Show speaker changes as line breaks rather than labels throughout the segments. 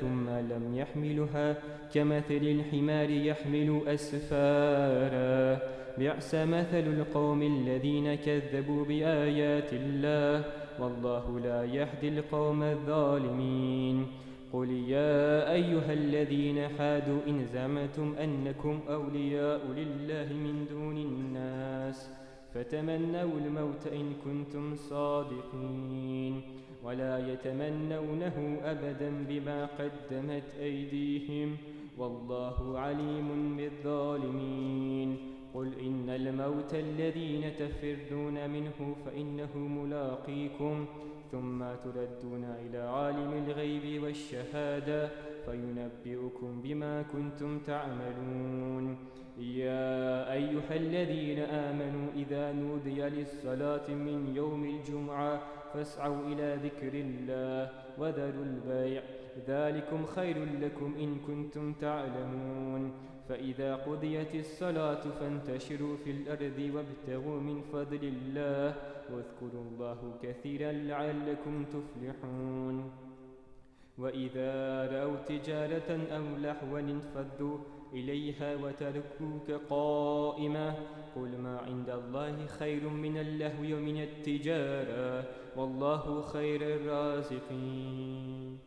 ثم لم يحملها كمثل الحمار يحمل أسفارا بئس مثل القوم الذين كذبوا بآيات الله والله لا يهدي القوم الظالمين قل يا أيها الذين حادوا إن زعمتم أنكم أولياء لله من دون الناس فتمنوا الموت إن كنتم صادقين ولا يتمنونه أبدا بما قدمت أيديهم والله عليم بالظالمين قل إن الموت الذين تفرون منه فإنه ملاقيكم ثم تردون إلى عالم الغيب والشهادة فينبئكم بما كنتم تعملون يا أيها الذين آمنوا إذا نودي للصلاة من يوم الجمعة فاسعوا إلى ذكر الله وذلوا البيع ذلكم خير لكم إن كنتم تعلمون فإذا قضيت الصلاة فانتشروا في الأرض وابتغوا من فضل الله واذكروا الله كثيرا لعلكم تفلحون وإذا رأوا تجارة أو لحوا انفضوا إليها وتركوك قائمة قل ما عند الله خير من اللهو ومن التجارة والله خير الرازقين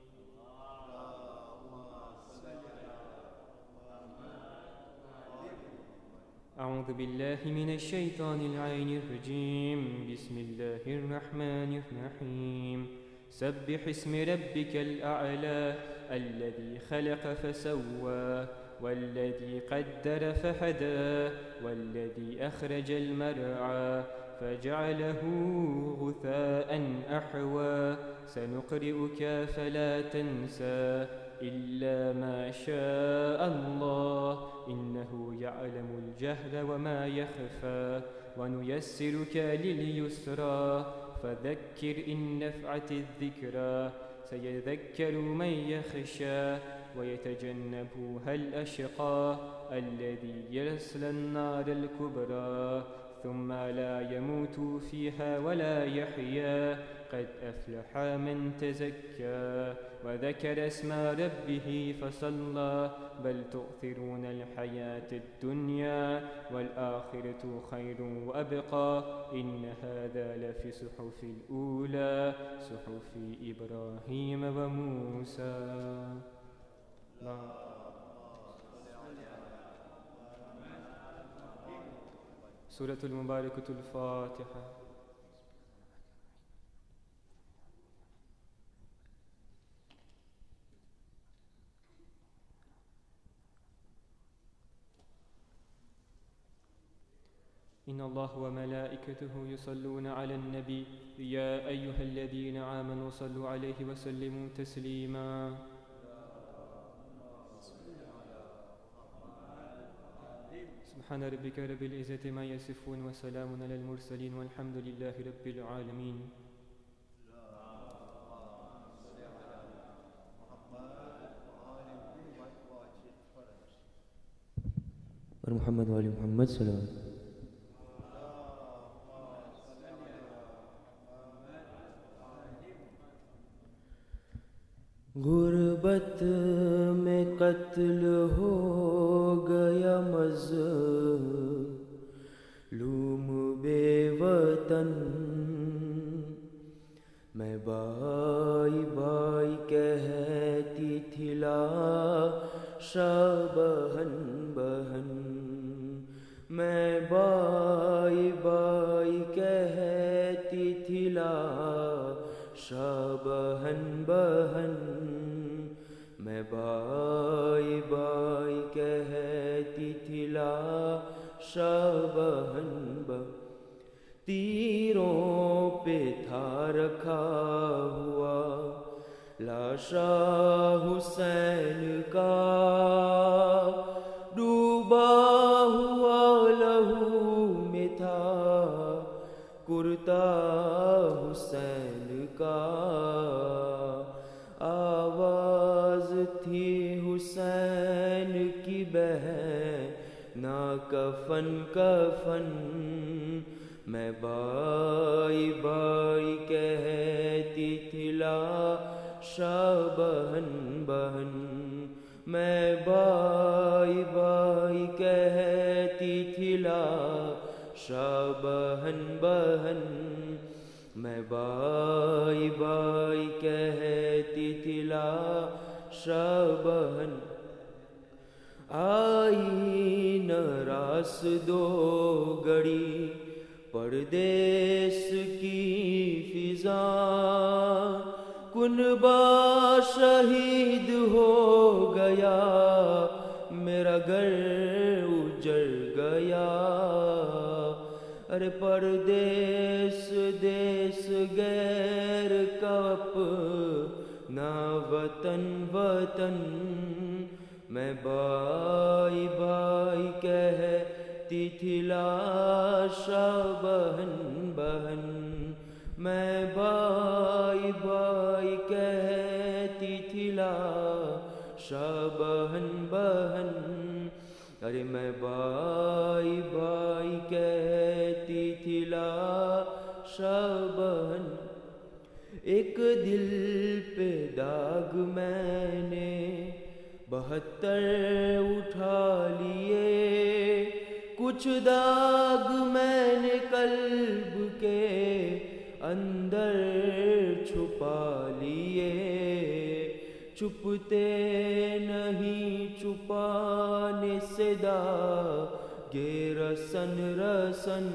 أعوذ بالله من الشيطان العين الرجيم بسم الله الرحمن الرحيم سبح اسم ربك الأعلى الذي خلق فسوى والذي قدر فهدى والذي أخرج المرعى فجعله غثاء أحوى سنقرئك فلا تنسى إلا ما شاء الله إنه يعلم الجهل وما يخفى ونيسرك لليسرى فذكر إن نفعت الذكرى سيذكر من يخشى ويتجنبها الأشقى الذي يصلى النار الكبرى ثم لا يموت فيها ولا يحيا قد أفلح من تزكى وذكر اسم ربه فصلى بل تؤثرون الحياة الدنيا والآخرة خير وأبقى إن هذا لفي صحف الأولى صحف إبراهيم وموسى الله سورة المباركة الفاتحة إن الله وملائكته يصلون على النبي يا أيها الذين آمنوا صلوا عليه وسلموا تسليماً سبحان ربك رب العزة ما يصفون وسلام على المرسلين والحمد لله رب العالمين
محمد وعلي محمد سلام غربت میں قتل ہو گیا مذ لوم وطن میں بائی بائی کہ شہن بہن بہن ماں بائی بائی کہ بہن بہن બાઈ બાઈ કહેતી થિલા શબહનબ તીરો पे था रखा हुआ लाशा हुसैन فن کا فن میں بائی بائی کہتی تھلا شاہ بہن بہن میں بائی بائی کہتی تھلا شاہ بہن بہن میں بائی بائی کہتی تھلا کہ بہن આઈન રાસ દો ગળી પરદેશ કી ફિઝા कुनबा शहीद हो गया मेरा घर उजड़ गया अरे परदेश देश गैर कप ना वतन वतन میں بائی بائی کہ تلا شا بہن بہن ماں بائی بائی کہے تھی شاہ بہن بہن ارے میں بائی بائی کے تلا شہن ایک دل پہ داغ میں نے بہتر اٹھا لیے کچھ داغ میں نے قلب کے اندر چھپا لیے چھپتے نہیں چھپانے سے دا گیر رسن رسن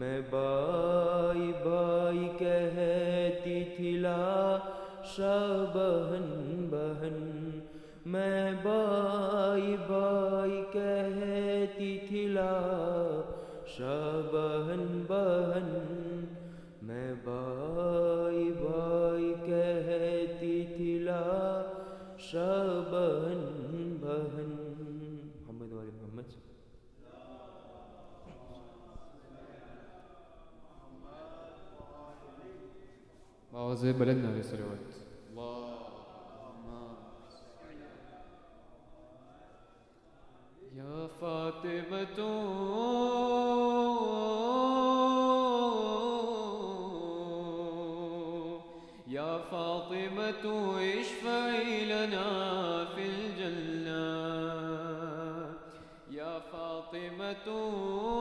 میں بائی بائی کہتی شاہ بہن بہن میں بائی بائی کہتی تھی لا بہن بہن میں بائی بائی کہتی تھی لا بہن بہن محمد وال محمد سے
آواز بلند نوی سروت
فاطمة يا فاطمة اشفعي لنا في الجنة يا فاطمة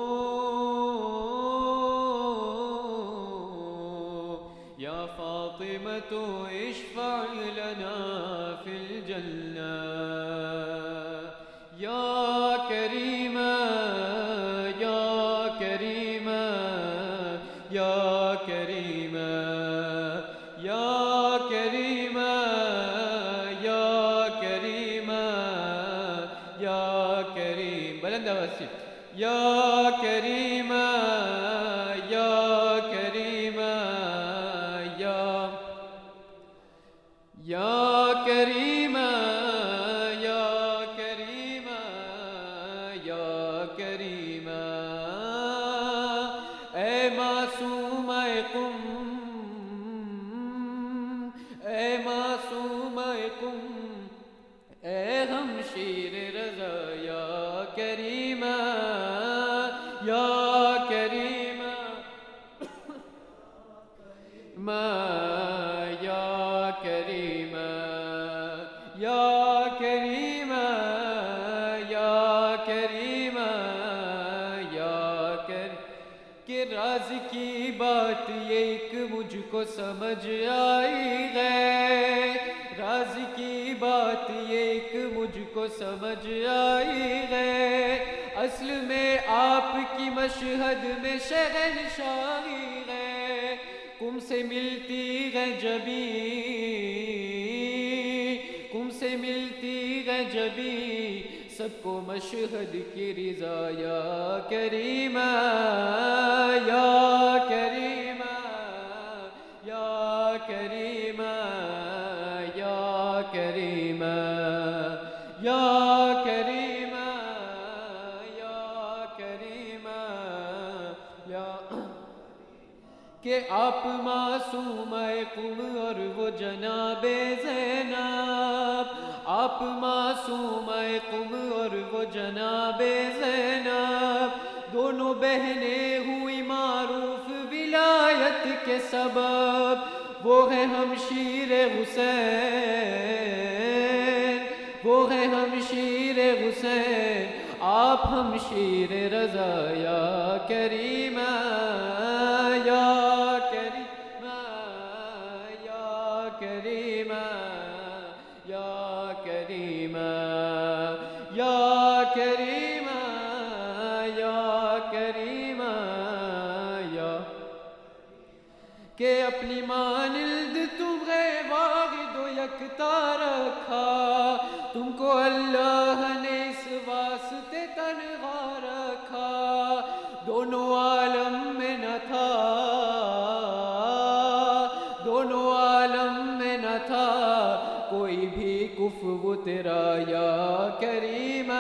ماں یا کریم یا کریماں یا کریماں یا کراز کی بات ایک مجھ کو سمجھ آئی لاز کی بات ایک مجھ کو سمجھ آئی لسل میں آپ کی مشہد میں شہنشاہ से मिलती गजबी कुम से मिलती गजबी सबको मशहद की रिजा या करीमा या करीमा या करीमा आप मासूम कुम और वो जनाबे जैनब आप मासूम कुम और वो जनाबे जैनब दोनों बहने हुई मारूफ विलायत के सबब वो है हम शीर हुसैन वो है हम शीर हुसैन आप हम शीर रजा या करीमा या کا رکھا تم کو اللہ نے اس واسطے تنہا رکھا دونوں عالم میں نہ تھا دونوں عالم میں نہ تھا کوئی بھی کفو تیرا یا کریم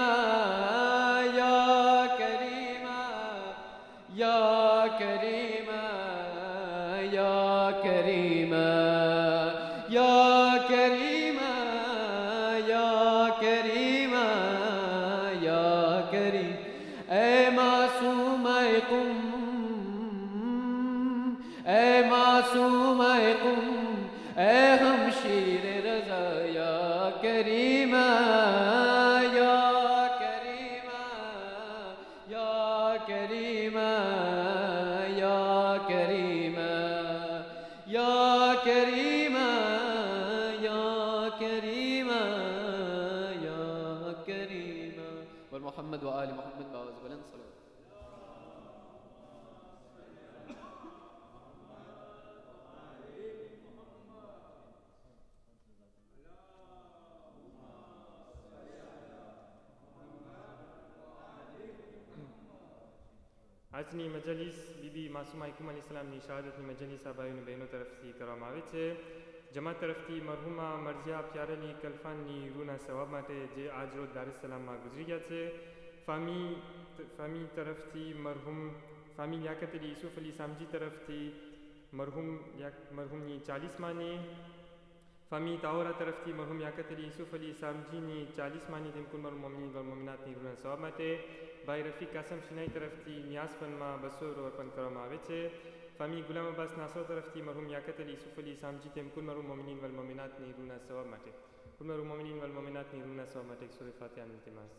આજની મજલિસ બીબી માસુમા ઇકુમ અલી ઇસ્લામની શહાદતની મજલિસ આ ભાઈઓની બહેનો તરફથી કરવામાં આવે છે જમા તરફથી મરહુમા મરજિયા પ્યારેલી કલ્ફાનની રૂના સવાબ માટે જે આજરોજ દારુસલામમાં ગુજરી ગયા છે ફામી ફામી તરફથી મરહુમ ફામી લિયાકત અલી યુસુફ અલી સામજી તરફથી મરહુમ મરહુમની ચાલીસમાની ફામી તાઓરા તરફથી મરહુમ યાકત અલી યુસુફ અલી સામજીની ચાલીસમાની તેમ કુલ મરહુમ મમની મમનાથની રૂના સવાબ માટે بايرفي قسم شناي ترفتي نياز فن ما بسور ورفن كرما بيتي فامي غلام عباس ناصر ترفتي مرحوم ياكت علي يوسف علي سامجي تم كل مرحوم المؤمنين والمؤمنات نيرونا سوا ماتي كل مرحوم المؤمنين والمؤمنات نيرونا سوا ماتي سورة فاتحة نلتماس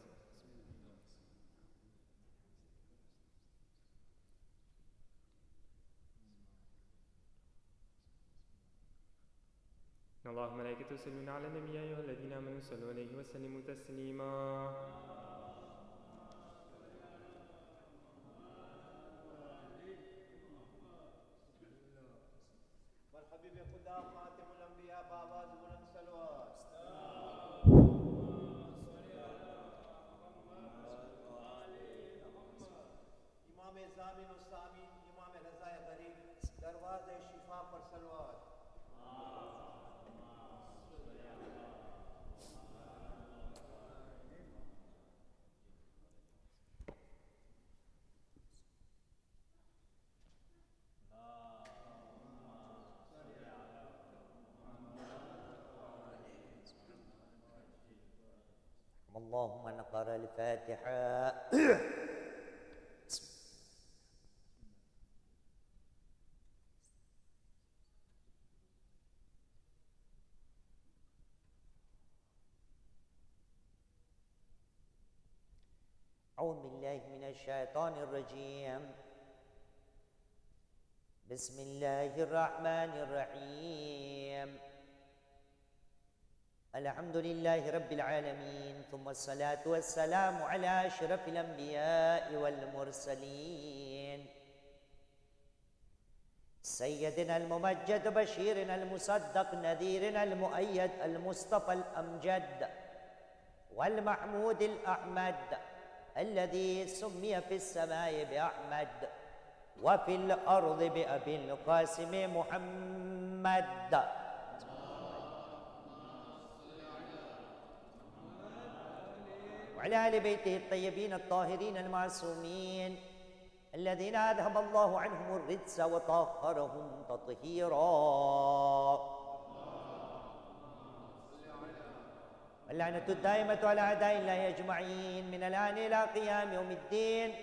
اللهم وملائكته يصلون على النبي يا أيها الذين آمنوا صلوا عليه وسلموا تسليما
اللهم نقر الفاتحة أعوذ بالله من الشيطان الرجيم بسم الله الرحمن الرحيم الحمد لله رب العالمين ثم الصلاة والسلام على أشرف الأنبياء والمرسلين سيدنا الممجد بشيرنا المصدق نذيرنا المؤيد المصطفى الأمجد والمحمود الأحمد الذي سمي في السماء بأحمد وفي الأرض بأبي القاسم محمد وعلى آل بيته الطيبين الطاهرين المعصومين الذين أذهب الله عنهم الرجس وطهرهم تطهيرا اللعنة الدائمة على أعداء الله أجمعين من الآن إلى قيام يوم الدين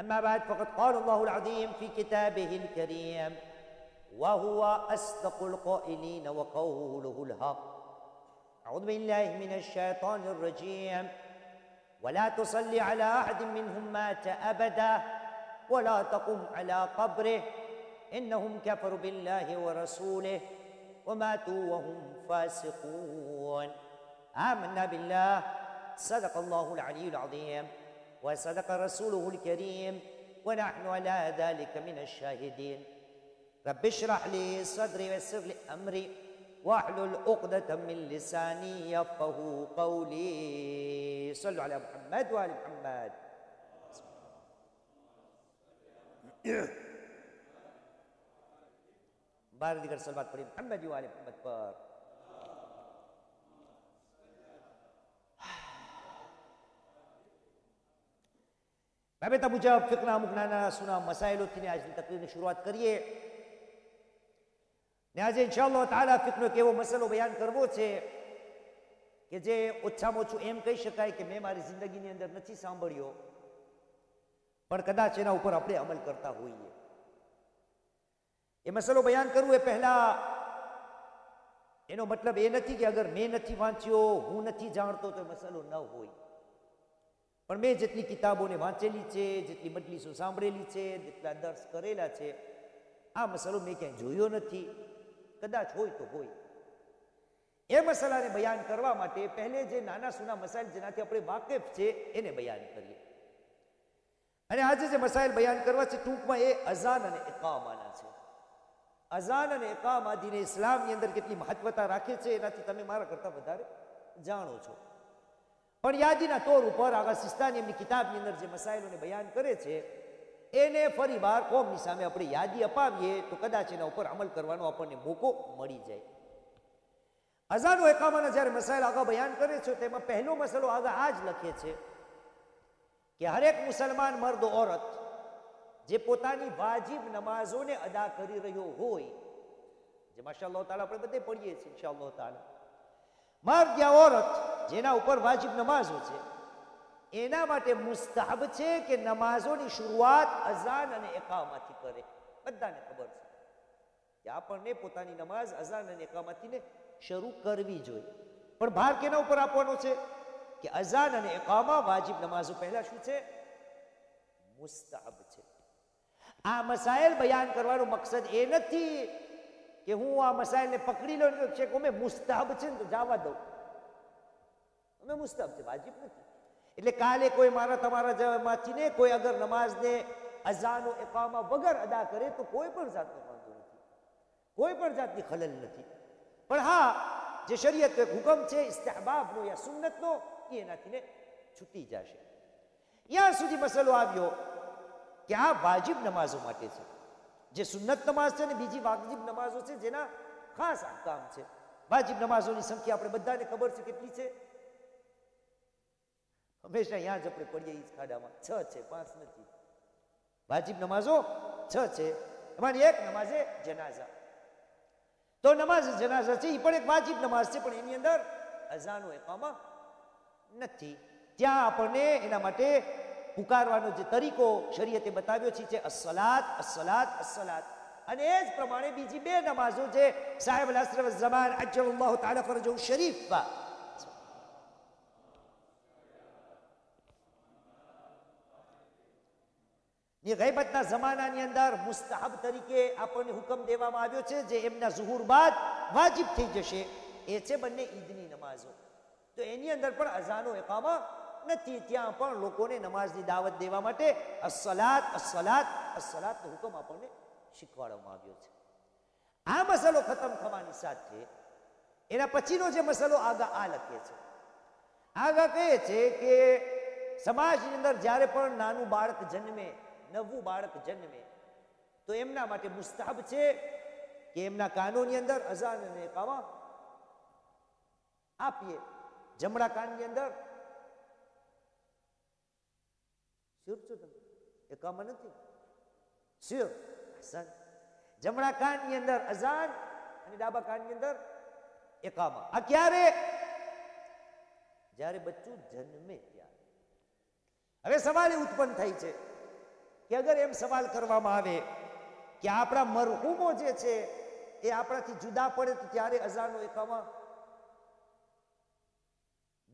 أما بعد فقد قال الله العظيم في كتابه الكريم وهو أصدق القائلين وقوله الحق أعوذ بالله من الشيطان الرجيم ولا تصلي على أحد منهم مات أبدا ولا تقم على قبره إنهم كفروا بالله ورسوله وماتوا وهم فاسقون آمنا بالله صدق الله العلي العظيم وصدق رسوله الكريم ونحن على ذلك من الشاهدين رب اشرح لي صدري ويسر لي أمري واحلل عقدة من لساني يفقه قولي صلوا على محمد وآل محمد بار ذكر صلوات قريب محمد وآل محمد بار بابي ابو جاب فقنا مقنانا سنا مسائل وثنين عجل تقريب شروعات قريب ને આજે ઇન્શાલ્લાહ તાલા ફિકનો એક એવો મસલો બયાન કરવો છે કે જે ઓછામાં ઓછું એમ કહી શકાય કે મેં મારી જિંદગીની અંદર નથી સાંભળ્યો પણ કદાચ એના ઉપર આપણે અમલ કરતા હોઈએ એ મસલો બયાન કરવું એ પહેલાં એનો મતલબ એ નથી કે અગર મેં નથી વાંચ્યો હું નથી જાણતો તો મસલો ન હોય પણ મેં જેટલી કિતાબોને વાંચેલી છે જેટલી મજલીસો સાંભળેલી છે જેટલા દર્શ કરેલા છે આ મસલો મેં ક્યાંય જોયો નથી કદાચ હોય તો હોય એ મસાલાને બયાન કરવા માટે પહેલે જે નાના સુના મસાઇલ જેનાથી આપણે વાકેફ છે એને બયાન કરીએ અને આજે જે મસાઇલ બયાન કરવા છે ટૂંકમાં એ અઝાન અને એકામાના છે અઝાન અને એકામા દીને ઇસ્લામની અંદર કેટલી મહત્વતા રાખે છે એનાથી તમે મારા કરતાં વધારે જાણો છો પણ યાદીના તોર ઉપર આગા સિસ્તાની એમની કિતાબની અંદર જે મસાઇલોને બયાન કરે છે એને ફરી ફરીવાર કોમની સામે આપણે યાદી અપાવીએ તો કદાચ એના ઉપર અમલ કરવાનો આપણને મોકો મળી જાય હજારો એકાવન જ્યારે મસાઇલ આગા બયાન કરે છે તેમાં પહેલો મસાલો આગળ આ જ લખે છે કે હરેક મુસલમાન મર્દ ઓરત જે પોતાની વાજીબ નમાઝોને અદા કરી રહ્યો હોય જે માશાલ્લાહ તાલા આપણે બધે પડીએ છીએ ઇન્શાલ્લાહ તાલા મર્દ યા ઓરત જેના ઉપર વાજીબ નમાઝો છે એના માટે મુસ્તાહબ છે કે નમાઝોની શરૂઆત અઝાન અને એકામાથી કરે બધાને ખબર છે કે આપણને પોતાની નમાઝ અઝાન અને એકામાથીને શરૂ કરવી જોઈએ પણ ભાર કેના ઉપર આપવાનો છે કે અઝાન અને એકામા વાજિબ નમાઝો પહેલા શું છે મુસ્તાહબ છે આ મસાયલ બયાન કરવાનો મકસદ એ નથી કે હું આ મસાયલને પકડી લઉં છે કે અમે મુસ્તાહબ છે ને તો જવા દઉં અમે મુસ્તાહબ છે વાજિબ નથી એટલે કાલે કોઈ મારા તમારા જમાચીને કોઈ અગર નમાઝને અઝાનો એકામા વગર અદા કરે તો કોઈ પણ જાતનો વાંધો નથી કોઈ પણ જાતની ખલલ નથી પણ હા જે શરીયત એક હુકમ છે ઇસ્તહબાબનો યા સુન્નતનો એ એનાથીને છૂટી જશે ત્યાં સુધી મસલો આવ્યો કે આ વાજિબ નમાઝો માટે છે જે સુન્નત નમાઝ છે ને બીજી વાજિબ નમાઝો છે જેના ખાસ કામ છે વાજિબ નમાઝોની સંખ્યા આપણે બધાને ખબર છે કેટલી છે હંમેશા અહીંયા જ આપણે પડીએ એ ખાડામાં છ છે પાંચ નથી વાજીબ નમાઝો છ છે એમાંની એક નમાઝ છે જનાઝા તો નમાઝ જનાઝા છે એ પણ એક વાજીબ નમાઝ છે પણ એની અંદર અઝાનો એકામાં નથી ત્યાં આપણને એના માટે પુકારવાનો જે તરીકો શરીયતે બતાવ્યો છે જે અસલાત અસલાત અસલાત અને એ જ પ્રમાણે બીજી બે નમાઝો જે સાહેબ અલાસર જમાન અજ્જલ્લાહ તાલા ફરજો શરીફા એ ગૈબતના જમાનાની અંદર મુસ્તાહબ તરીકે આપણને હુકમ દેવામાં આવ્યો છે જે એમના ઝુહુર બાદ વાજિબ થઈ જશે એ છે બંને ઈદની નમાઝો તો એની અંદર પણ અઝાનો એકામા નથી ત્યાં પણ લોકોને નમાઝની દાવત દેવા માટે અસલાત અસલાત અસલાતનો હુકમ આપણને શીખવાડવામાં આવ્યો છે આ મસલો ખતમ થવાની સાથે એના પછીનો જે મસલો આગા આ લખે છે આગા કહે છે કે સમાજની અંદર જ્યારે પણ નાનું બાળક જન્મે નવું બાળક જન્મે તો એમના માટે મુસ્તાબ છે કે એમના કાનોની અંદર અઝાન અને કાવા આપીએ જમણા કાનની અંદર શું એ કામ નથી શું અઝાન જમણા કાનની અંદર અઝાન અને ડાબા કાનની અંદર એકામા આ ક્યારે જ્યારે બચ્ચું જન્મે ત્યારે હવે સવારે ઉત્પન્ન થાય છે કે અગર એમ સવાલ કરવામાં આવે કે આપણા મરહુમો જે છે એ આપણાથી જુદા પડે તો ત્યારે અઝાનો એકામાં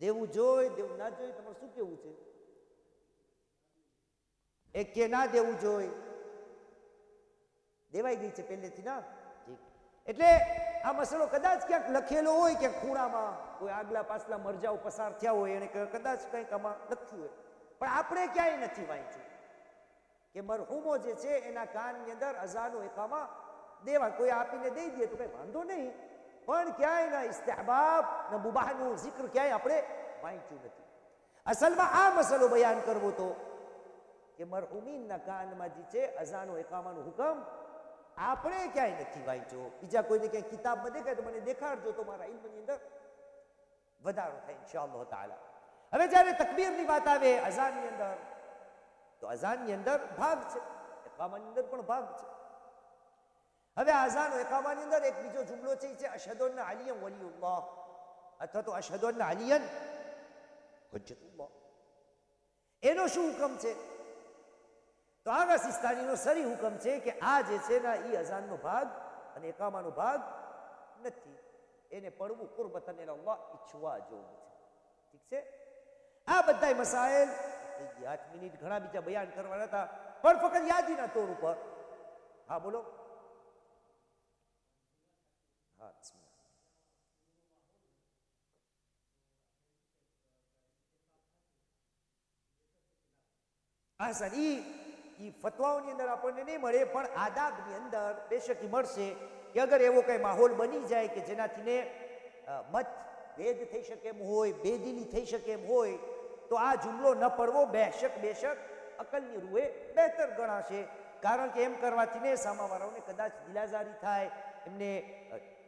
દેવું જોઈ દેવું ના જોઈ તમારે શું કેવું છે એ કે ના દેવું જોઈ દેવાઈ ગઈ છે પહેલેથી ના એટલે આ મસલો કદાચ ક્યાંક લખેલો હોય કે ખૂણામાં કોઈ આગલા પાછલા મરજાઓ પસાર થયા હોય એને કદાચ કંઈક આમાં લખ્યું હોય પણ આપણે ક્યાંય નથી વાંચ્યું કે મરહુમો જે છે એના કાનની અંદર અઝાનો એકામાં દેવા કોઈ આપીને દઈ દે તો કંઈ વાંધો નહીં પણ ક્યાંય ના ઇસ્તેહબાબ ને મુબાહનું જિક્ર ક્યાંય આપણે વાંચ્યું નથી અસલમાં આ મસલો બયાન કરવો તો કે મરહુમીનના કાનમાં જે છે અઝાનો એકામાનો હુકમ આપણે ક્યાંય નથી વાંચ્યો બીજા કોઈને ક્યાંય કિતાબમાં દેખાય તો મને દેખાડજો તો મારા ઇલ્મની અંદર વધારો થાય ઇન્શા અલ્લાહ તાલા હવે જ્યારે તકબીરની વાત આવે અઝાનની અંદર તો અઝાનની અંદર ભાગ છે એકામાની અંદર પણ ભાગ છે હવે આઝાન એકામાની અંદર એક બીજો જુમલો છે છે અશદોન આલિયન વલીઉલ્લાહ અથવા તો અશદોન આલિયન હજતુલ્લાહ એનો શું હુકમ છે તો આગા સિસ્તાનીનો સરી હુકમ છે કે આ જે છે ના એ અઝાનનો ભાગ અને એકામાનો ભાગ નથી એને પડવું કુર્બતન એને અલ્લાહ ઈચ્છવા જોવું છે ઠીક છે આ બધા મસાયલ થઈ ગઈ આઠ મિનિટ ઘણા બીજા બયાન કરવાના હતા પણ ફક્ત યાદીના તોર ઉપર હા બોલો હા સર ઈ ઈ ફતવાઓની અંદર આપણને નહીં મળે પણ આદાબની અંદર બેશકી મળશે કે અગર એવો કંઈ માહોલ બની જાય કે જેનાથી ને મત ભેદ થઈ શકે એમ હોય બેદિલી થઈ શકે એમ હોય તો આ જુમલો ન પડવો બેશક બેશક અકલની રૂએ બહેતર ગણાશે કારણ કે એમ કરવાથી ને સામાવાળાઓને કદાચ દિલાજારી થાય એમને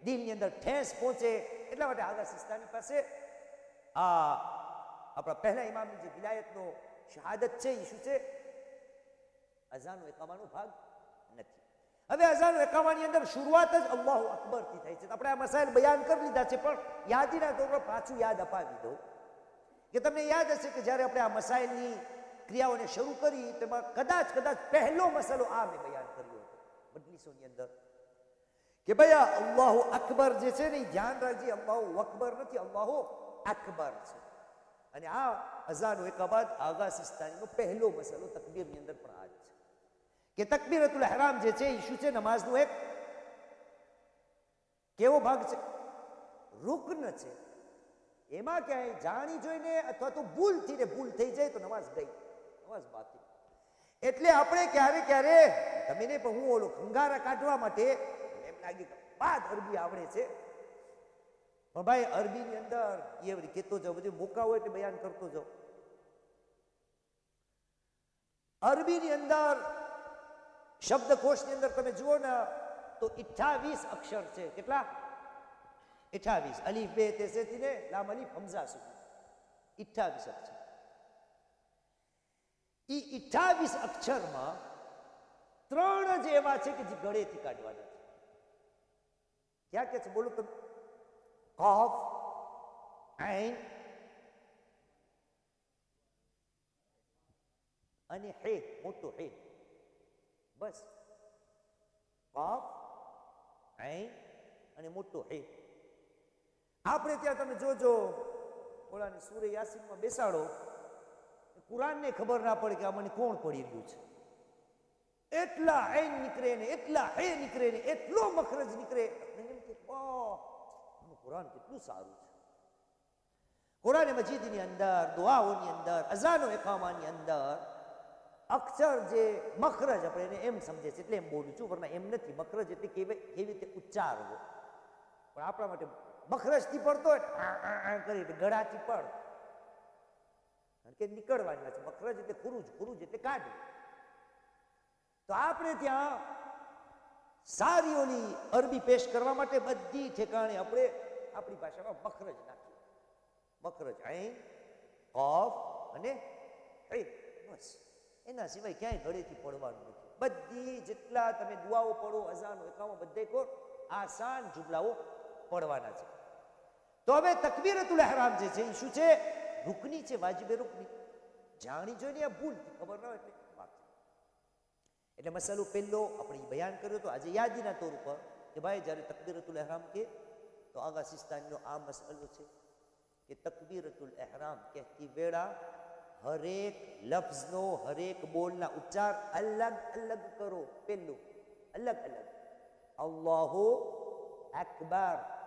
દિલની અંદર ઠેંસ પહોંચે એટલા માટે આગા સિસ્તાની પાસે આ આપણા પહેલા ઇમામની જે વિલાયતનો શહાદત છે એ શું છે અઝાનો એકાવાનો ભાગ નથી હવે અઝાન એકાવાની અંદર શરૂઆત જ અલ્લાહુ અકબરથી થાય છે આપણે આ મસાઇલ બયાન કરી લીધા છે પણ યાદીના ધોરણ પાછું યાદ અપાવી દઉં કે તમને યાદ હશે કે જ્યારે આપણે આ મસાઇલની ક્રિયાઓને શરૂ કરી તેમાં કદાચ કદાચ પહેલો મસાલો આ મેં બયાન કર્યો હતો મજલિસોની અંદર કે ભાઈ આ અલ્લાહુ અકબર જે છે ને ધ્યાન રાખજે અલ્લાહુ અકબર નથી અલ્લાહુ અકબર છે અને આ અઝાન એકાબાદ આગા સિસ્તાનીનો પહેલો મસાલો તકબીરની અંદર પણ આ છે કે તકબીરતુલ હરામ જે છે ઈશુ છે નમાઝનો એક કેવો ભાગ છે રુકન છે એમાં ક્યાંય જાણી જોઈને અથવા તો ભૂલથી ને ભૂલ થઈ જાય તો નમાઝ ગઈ નમાઝ બાકી એટલે આપણે ક્યારે ક્યારે તમે ને પણ હું ઓલો ખંગારા કાઢવા માટે એમ લાગી બાદ અરબી આવડે છે પણ ભાઈ અરબીની અંદર એ કહેતો જાઓ બધું મોકા હોય એટલે બયાન કરતો જાઓ અરબીની અંદર શબ્દકોશની અંદર તમે જુઓ ને તો ઈઠાવીસ અક્ષર છે કેટલા અઠાવીસ અલીફ બે તેસેથી ને લામ અલીફ હમઝા સુધી અઠાવીસ અક્ષર એ અઠાવીસ અક્ષરમાં ત્રણ જ એવા છે કે જે ગળેથી કાઢવાના છે ક્યાં કે છે બોલું તમે કફ આઈન અને હે મોટું હે બસ કફ આઈન અને મોટું હે આપણે ત્યાં તમે જોજો ઓલાની સૂર્ય યાસીનમાં બેસાડો કુરાનને ખબર ના પડે કે આમાં કોણ પડી ગયું છે એટલા એન નીકળે ને એટલા એ નીકળે ને એટલો મખરજ નીકળે એમ કે કુરાન કેટલું સારું છે કુરાન મજીદની અંદર દુઆઓની અંદર અઝાનો એકામાની અંદર અક્ષર જે મખરજ આપણે એને એમ સમજે છે એટલે એમ બોલું છું પણ એમ નથી મખરજ એટલે કેવી કેવી રીતે ઉચ્ચારવો પણ આપણા માટે બખરસથી પડતો હોય કરી ગળાથી પડ કે નીકળવાની વાત છે બખરજ એટલે ખુરુજ ખુરુજ એટલે કાઢું તો આપણે ત્યાં સારી ઓલી અરબી પેશ કરવા માટે બધી ઠેકાણે આપણે આપણી ભાષામાં બખરજ નાખીએ બખરજ અહીં કફ અને બસ એના સિવાય ક્યાંય ઘડેથી પડવાનું નથી બધી જેટલા તમે દુઆઓ પડો અઝાનો એકામાં બધે કો આસાન જુમલાઓ પડવાના છે તો હવે તકબીરતુલ હરામ જે છે એ શું છે રૂકની છે વાજબે રૂકની જાણી જોઈને આ ભૂલ ખબર ન હોય એટલે એટલે મસાલો પહેલો આપણે બયાન કર્યો તો આજે યાદીના તોર ઉપર કે ભાઈ જ્યારે તકબીરતુલ અહેરામ કે તો આગાસિસ્તાનનો આ મસાલો છે કે તકબીરતુલ અહેરામ કહેતી વેળા હરેક લફ્ઝનો હરેક બોલના ઉચ્ચાર અલગ અલગ કરો પહેલું અલગ અલગ અલ્લાહો અકબર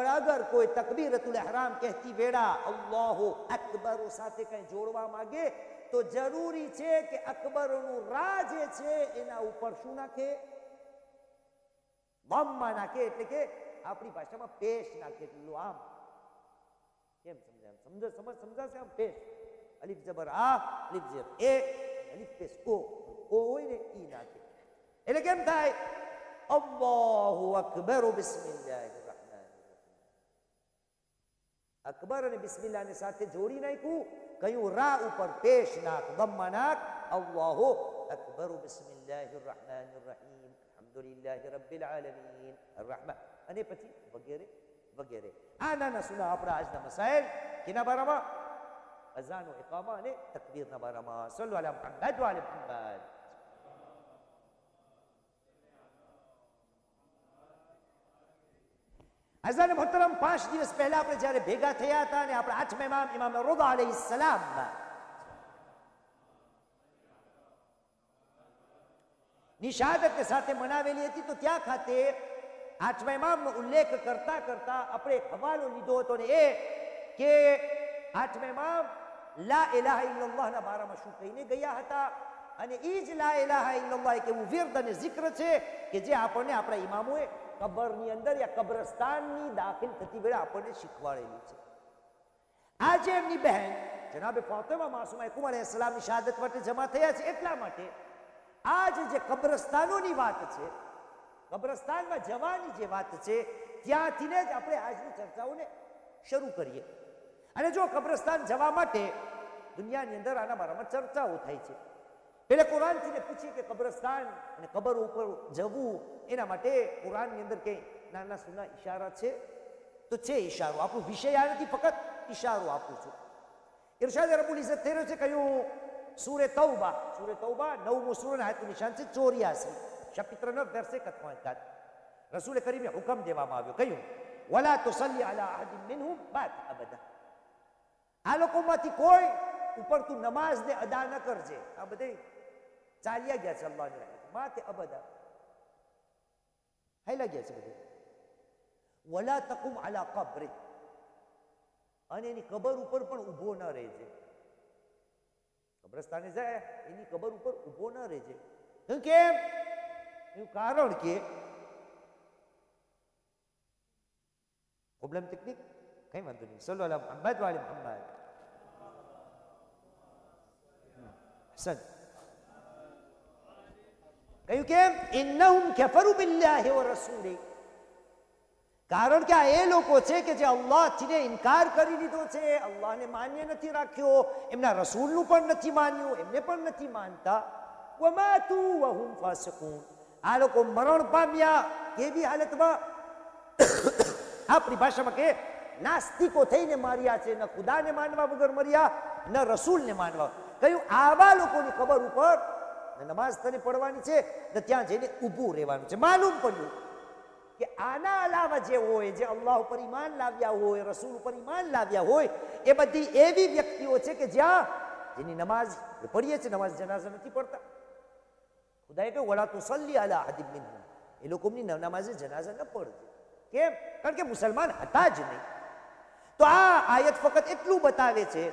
اگر کوئی الاحرام کہتی اللہ اکبر و مانگے تو અકબર અને બિસ્મિલ્લાને સાથે જોડી નાખ્યું કહ્યું રા ઉપર પેશ નાખ દમમાં નાખ અલ્લાહો અકબર બિસ્મિલ્લાહિર રહમાનિર રહીમ અલ્હમદુલિલ્લાહિ રબ્બિલ આલમીન અરરહમાન અને પછી વગેરે વગેરે આ નાના સુના આપણા આજના મસાઇલ કેના બારામાં અઝાન ઇકામા અને તકબીરના બારામાં સલ્લુ અલા મુહમ્મદ વ અલા મુહમ્મદ હઝાન મોહતરમ પાંચ દિવસ પહેલા આપણે જ્યારે ભેગા થયા હતા અને આપણે આઠમે ઇમામ ઇમામ રોદા અલે સલામ ની શહાદતને સાથે મનાવેલી હતી તો ત્યાં ખાતે આઠમા નો ઉલ્લેખ કરતા કરતા આપણે એક હવાલો લીધો હતો ને એ કે આઠમા ઇમામ લા ઇલાહા ઇલ્લલ્લાહના બારામાં શું કહીને ગયા હતા અને એ જ લા ઇલાહા ઇલ્લલ્લાહ એક એવું વિર્દ અને જિક્ર છે કે જે આપણને આપણા ઇમામોએ કબરની અંદર યા કબ્રસ્તાનની દાખલ થતી વેળા આપણને શીખવાડેલી છે આજે એમની બહેન જનાબે ફાતેમા માસુમા કુમાર ઇસ્લામની શહાદત માટે જમા થયા છે એટલા માટે આજ જે કબ્રસ્તાનોની વાત છે કબ્રસ્તાનમાં જવાની જે વાત છે ત્યાંથીને જ આપણે આજની ચર્ચાઓને શરૂ કરીએ અને જો કબ્રસ્તાન જવા માટે દુનિયાની અંદર આના બારામાં ચર્ચાઓ થાય છે એટલે કુરાનથી પૂછીએ કે કબ્રસ્તાન અને કબર ઉપર જવું એના માટે કુરાનની અંદર કંઈ નાના સુના ઈશારા છે તો છે ઈશારો આપણું વિષય આ નથી ફક્ત ઈશારો આપું છું ઇરશાદ રબુલ ઇઝત થઈ રહ્યો છે કહ્યું સુરે તૌબા સુરે તૌબા નવમું સુર હાથનું નિશાન છે ચોર્યાસી શપિત્ર ન દર્શે કથવાંકાત રસૂલે કરીને હુકમ દેવામાં આવ્યો કહ્યું વલા તો સલ્લી આલા આદિ મિનહુમ બાદ બધા આ લોકોમાંથી કોઈ ઉપર તું નમાઝને અદા ન કરજે આ બધે ચાલ્યા ગયા છે અલ્લાહની રાહે માતે અબદા હેલા ગયા છે બધે વલા તકુમ આલા કબરે અને એની કબર ઉપર પણ ઊભો ન રહેજે કબ્રસ્તાને જાય એની કબર ઉપર ઊભો ન રહેજે કેમ એનું કારણ કે પ્રોબ્લેમ ટેકનિક કઈ વાંધો નહીં સલો અલા મોહમ્મદ વાળી મોહમ્મદ أحسن કહ્યું કેમ ઇન્નહુમ કફરુ બિલ્લાહી વ રસૂલી કારણ કે આ એ લોકો છે કે જે અલ્લાહથીને ઇનકાર કરી દીધો છે અલ્લાહને માન્ય નથી રાખ્યો એમના રસૂલનું પણ નથી માન્યું એમને પણ નથી માનતા વમાતુ વહુમ ફાસકુન આ લોકો મરણ પામ્યા કેવી હાલતમાં આપણી ભાષામાં કે નાસ્તિકો થઈને માર્યા છે ન ખુદાને માનવા વગર મર્યા ન રસૂલને માનવા કહ્યું આવા લોકોની ખબર ઉપર નમાઝ તને પડવાની છે તો ત્યાં જઈને ઊભું રહેવાનું છે માલુમ પડ્યું કે આના અલાવા જે હોય જે અલ્લાહ ઉપર ઈમાન લાવ્યા હોય રસૂલ ઉપર ઈમાન લાવ્યા હોય એ બધી એવી વ્યક્તિઓ છે કે જ્યાં જેની નમાઝ પડીએ છીએ નમાઝ જનાઝા નથી પડતા ખુદાએ કહ્યું વડા તો સલ્લી અલા હદીબિન એ લોકોની નમાઝે જનાઝા ન પડતી કેમ કારણ કે મુસલમાન હતા જ નહીં તો આ આયત ફક્ત એટલું બતાવે છે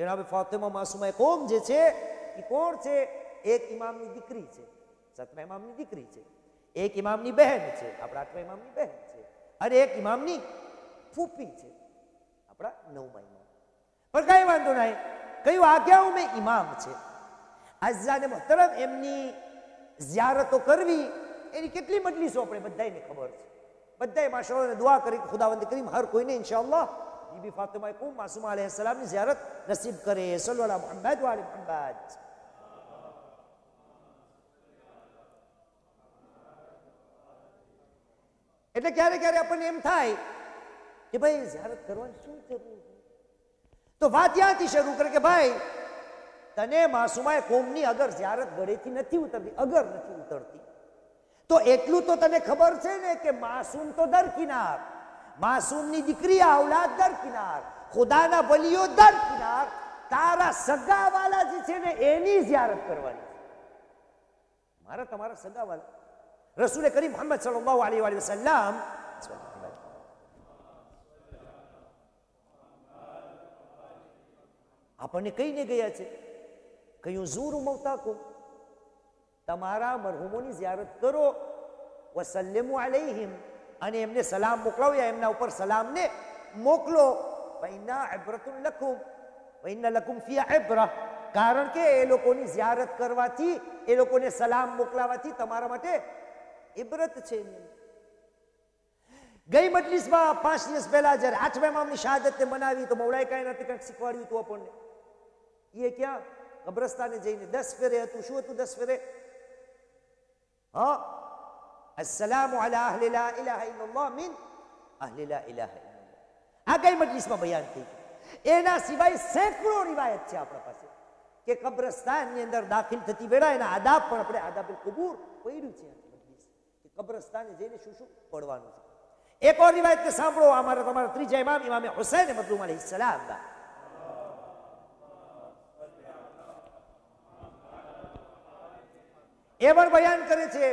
જણાવે ફાતેમા માસુમાએ કોમ જે છે એ કોણ છે એક ઇમામની દીકરી છે સતમા ઇમામની દીકરી છે એક ઇમામની બહેન છે આપણા આઠમા ઇમામની બહેન છે અને એક ઇમામની ફૂફી છે આપણા નવમા ઇમામ પણ કાંઈ વાંધો નહીં કયું આજ્ઞાઓ મેં ઇમામ છે આઝાને મતલબ એમની ઝિયારતો કરવી એની કેટલી મજલિસો આપણે બધાને ખબર છે બધાએ માશાઓને દુઆ કરી ખુદાવંદ કરીમ હર કોઈને ઇન્શાલ્લાહ બીબી ફાતિમા કુમ માસુમ અલૈહિસ્સલામની ziyaret નસીબ કરે સલ્લલ્લાહુ મુહમ્મદ વાલી મુહમ્મદ એટલે ક્યારે ક્યારે આપણને એમ થાય કે ભાઈ ziyaret કરવાની શું જરૂર તો વાત ત્યાંથી શરૂ કરે કે ભાઈ તને માસુમાએ કોમની અગર ziyaret ગળેથી નથી ઉતરતી અગર નથી ઉતરતી તો એટલું તો તને ખબર છે ને કે માસુમ તો દર કિનાર માસૂમની દીકરી આવલાદ દરકિનાર ખુદાના વલીઓ દરકિનાર તારા સગાવાલા જે છે ને એની ziyaret કરવાની મારા તમારા સગાવાલા રસૂલે કરી મોહમ્મદ સલ્લલ્લાહુ અલૈહી વસલ્લમ આપણને કહીને ગયા છે કહ્યું ઝૂર મૌતાકો તમારા મરહુમોની ziyaret કરો વસલ્લમુ અલૈહિમ અને એમને સલામ મોકલાવ્યા એમના ઉપર સલામને મોકલો વૈના એબ્રતુન લખું વૈના લખું ફિયા એબ્રા કારણ કે એ લોકોની ઝિયારત કરવાથી એ લોકોને સલામ મોકલાવાથી તમારા માટે ઇબ્રત છે ગઈ મજલિસમાં પાંચ દિવસ પહેલા જ્યારે આઠમા મામની શહાદતને મનાવી તો મૌલાએ કાંઈ નથી કંઈક શીખવાડ્યું હતું આપણને એ ક્યાં કબ્રસ્તાને જઈને દસ ફેરે હતું શું હતું દસ ફેરે હા السلام على أهل لا إله إلا الله من أهل لا إله إلا الله આ કઈ મજલિસમાં બયાન થઈ એના સિવાય સેકડો રિવાયત છે આપણા પાસે કે કબ્રસ્તાનની અંદર દાખલ થતી વેળા એના આદાબ પણ આપણે આદાબ કબૂર પડ્યું છે મજલિસ કે કબ્રસ્તાને જઈને શું શું પડવાનું છે એક ઓર રિવાયતને સાંભળો અમારા તમારા ત્રીજા ઇમામ ઇમામે હુસૈન મતલુમ અલહી સલામ એ પણ બયાન કરે છે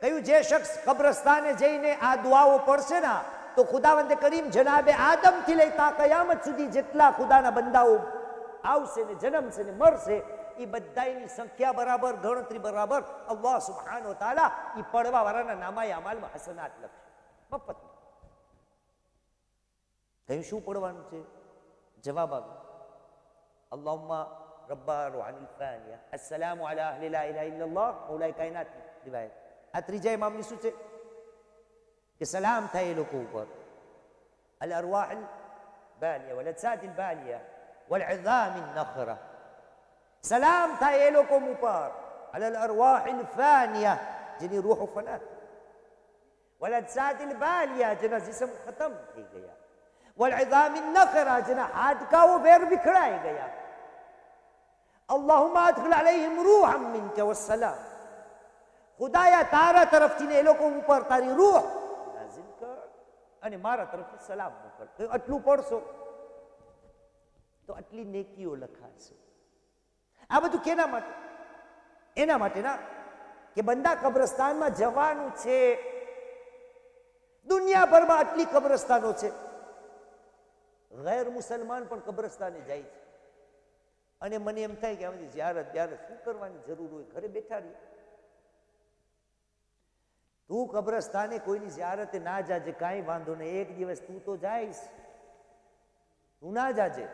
કહ્યું જે શખ્સ કબ્રસ્તાને જઈને આ દુઆઓ પડશે ને તો ખુદાવંદ કરીમ જનાબે આદમથી લઈ તા કયામત સુધી જેટલા ખુદાના બંદાઓ આવશે ને જન્મશે ને મરશે એ બધાની સંખ્યા બરાબર ગણતરી બરાબર અલ્લાહ સુબહાનો તાલા એ પડવા વાળાના નામાએ અમાલમાં હસનાત લખશે મફત કહ્યું શું પડવાનું છે જવાબ આવ્યો અલ્લાહમાં રબ્બા રૂહાની ફાનિયા અસલામ અલા અહલી લા ઇલાહા ઇલ્લલ્લાહ મૌલાએ કાયનાત રિવાયત اترجه امام يوسف بسلام تايلو كوبر الارواح الباليه والاجساد الباليه والعظام النخره سلام تايلو كوبر على الارواح الفانيه جني روح فنا والاجساد الباليه جنا جسم ختم هي جيا والعظام النخره جنا كاو بير بكراي جيا اللهم ادخل عليهم روحا منك والسلام ખુદાયા તારા તરફથી એ લોકો ઉપર તારી રૂહ નાઝિલ કર અને મારા તરફથી સલામ મોકલ આટલું પડશો તો આટલી નેકીઓ લખાશે આ બધું કેના માટે એના માટે ના કે બંદા કબ્રસ્તાનમાં જવાનું છે દુનિયાભરમાં આટલી કબ્રસ્તાનો છે ગેર મુસલમાન પણ કબ્રસ્તાને જાય છે અને મને એમ થાય કે હવે જ્યારત ત્યારે શું કરવાની જરૂર હોય ઘરે બેઠા રહીએ તું કબ્રસ્તાને કોઈની જ્યારતે ના જાજે કાંઈ વાંધો નહીં એક દિવસ તું તો જાઈશ તું ના જાજે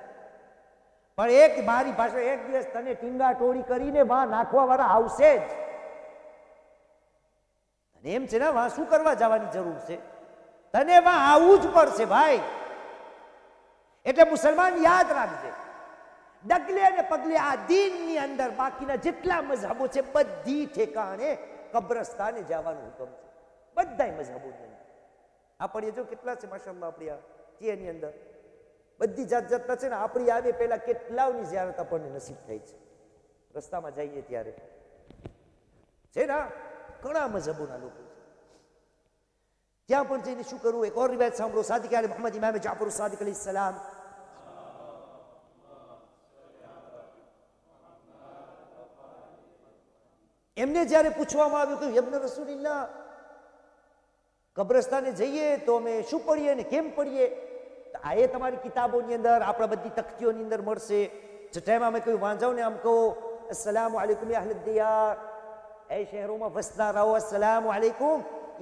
પણ એક મારી પાસે એક દિવસ તને ટીંગા ટોળી કરીને માં નાખવા વાળા આવશે જ તને એમ છે ને વાં શું કરવા જવાની જરૂર છે તને વાં આવવું જ પડશે ભાઈ એટલે મુસલમાન યાદ રાખજે ડગલે અને પગલે આ દિનની અંદર બાકીના જેટલા મજહબો છે બધી ઠેકાણે કબ્રસ્તાને જવાનું હુકમ છે બધાય મજહબોની અંદર આપણે જો કેટલા છે માશામાં આપણી આ ચીની અંદર બધી જાત જાતના છે ને આપણી આવે પહેલાં કેટલાઓની જ્યારત આપણને નસીબ થાય છે રસ્તામાં જઈએ ત્યારે છે ને ઘણા મજહબોના લોકો ત્યાં પણ જઈને શું કરવું એક ઓર રિવાજ સાંભળો સાદિક આલી મોહમ્મદ ઇમામે જાફર સાદિક અલી સલામ એમને જ્યારે પૂછવામાં આવ્યું એમને યજ્ઞ રસુલિલ્લા કબ્રસ્તાને જઈએ તો અમે શું પડીએ ને કેમ પડીએ આ એ તમારી કિતાબોની અંદર આપણા બધી તકતીઓની અંદર મળશે જે ટાઈમ અમે કહ્યું વાંચો ને આમ કહો અસલામ વાલેકુમ યા દિયાર એ શહેરોમાં વસનારાઓ અસલામ વાલેકુમ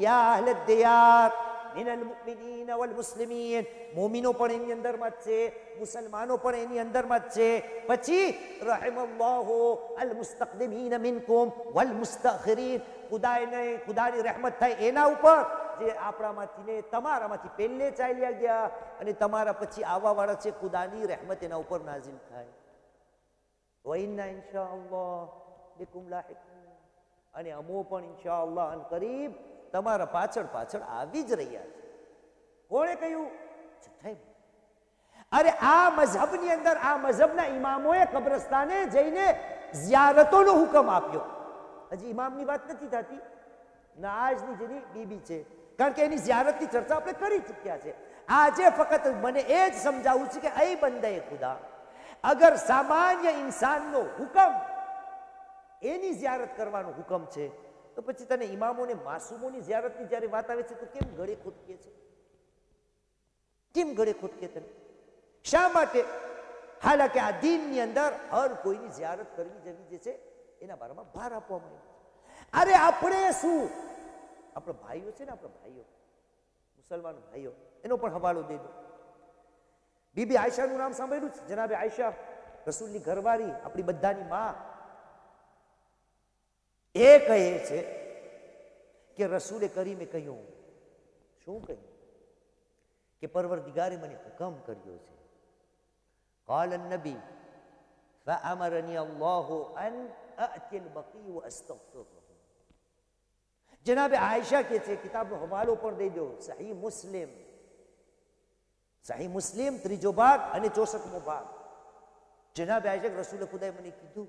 યા અહલદ દિયાર من المؤمنين والمسلمين مؤمنو پر اینی اندر مت چه مسلمانو پر اینی اندر مت چه پچی رحم الله المستقدمين منكم والمستاخرين خدا نے خدا دی رحمت تھا اینا اوپر جے اپرا ماتی نے تمہارا ماتی پہلے چائی لیا گیا انی تمہارا پچی آوا وارا چه خدا دی رحمت اینا اوپر نازل تھائے وَإِنَّا إِنْشَاءَ اللَّهِ لِكُمْ لَحِكُمْ أَنِي أَمُوْ پَنْ إِنْشَاءَ اللَّهِ عَنْ قَرِيبِ તમારા પાછળ પાછળ આવી જ રહ્યા છે કોણે કહ્યું જથ્થાઈ અરે આ મઝહબની અંદર આ મઝહબના ઇમામોએ કબ્રસ્તાને જઈને ઝિયારતોનો હુકમ આપ્યો હજી ઇમામની વાત નથી થતી ના આજની જેની બીબી છે કારણ કે એની ઝિયારતની ચર્ચા આપણે કરી ચૂક્યા છે આજે ફક્ત મને એ જ સમજાવું છે કે અહીં બંદાએ ખુદા અગર સામાન્ય ઇન્સાનનો હુકમ એની ઝિયારત કરવાનો હુકમ છે તો પછી તને ઇમામોને માસુમોની જ્યારતની જ્યારે વાત આવે છે તો કેમ ગળે ખૂટકે છે કેમ ગળે ખૂટકે તને શા માટે હાલાકે આ દિનની અંદર હર કોઈની જ્યારત કરવી જવી જે છે એના બારામાં ભાર આપવામાં આવ્યો અરે આપણે શું આપણા ભાઈઓ છે ને આપણા ભાઈઓ મુસલમાન ભાઈઓ એનો પણ હવાલો દે દો બીબી આયશાનું નામ સાંભળ્યું છે જનાબે આયશા રસૂલની ઘરવાળી આપણી બધાની માં એ કહે છે કે રસૂલે કરીમે કહ્યું શું કહ્યું કે પરવરદિગારે મને હુકમ કર્યો છે قال النبي فأمرني الله أن أأتي البقي وأستغفره جناب عائشہ کے سے کتاب حوالوں پر دے دو صحیح مسلم صحیح مسلم ત્રીજો ભાગ અને ચોસઠમો ભાગ જનાબ આયશા રસૂલ ખુદાએ મને કીધું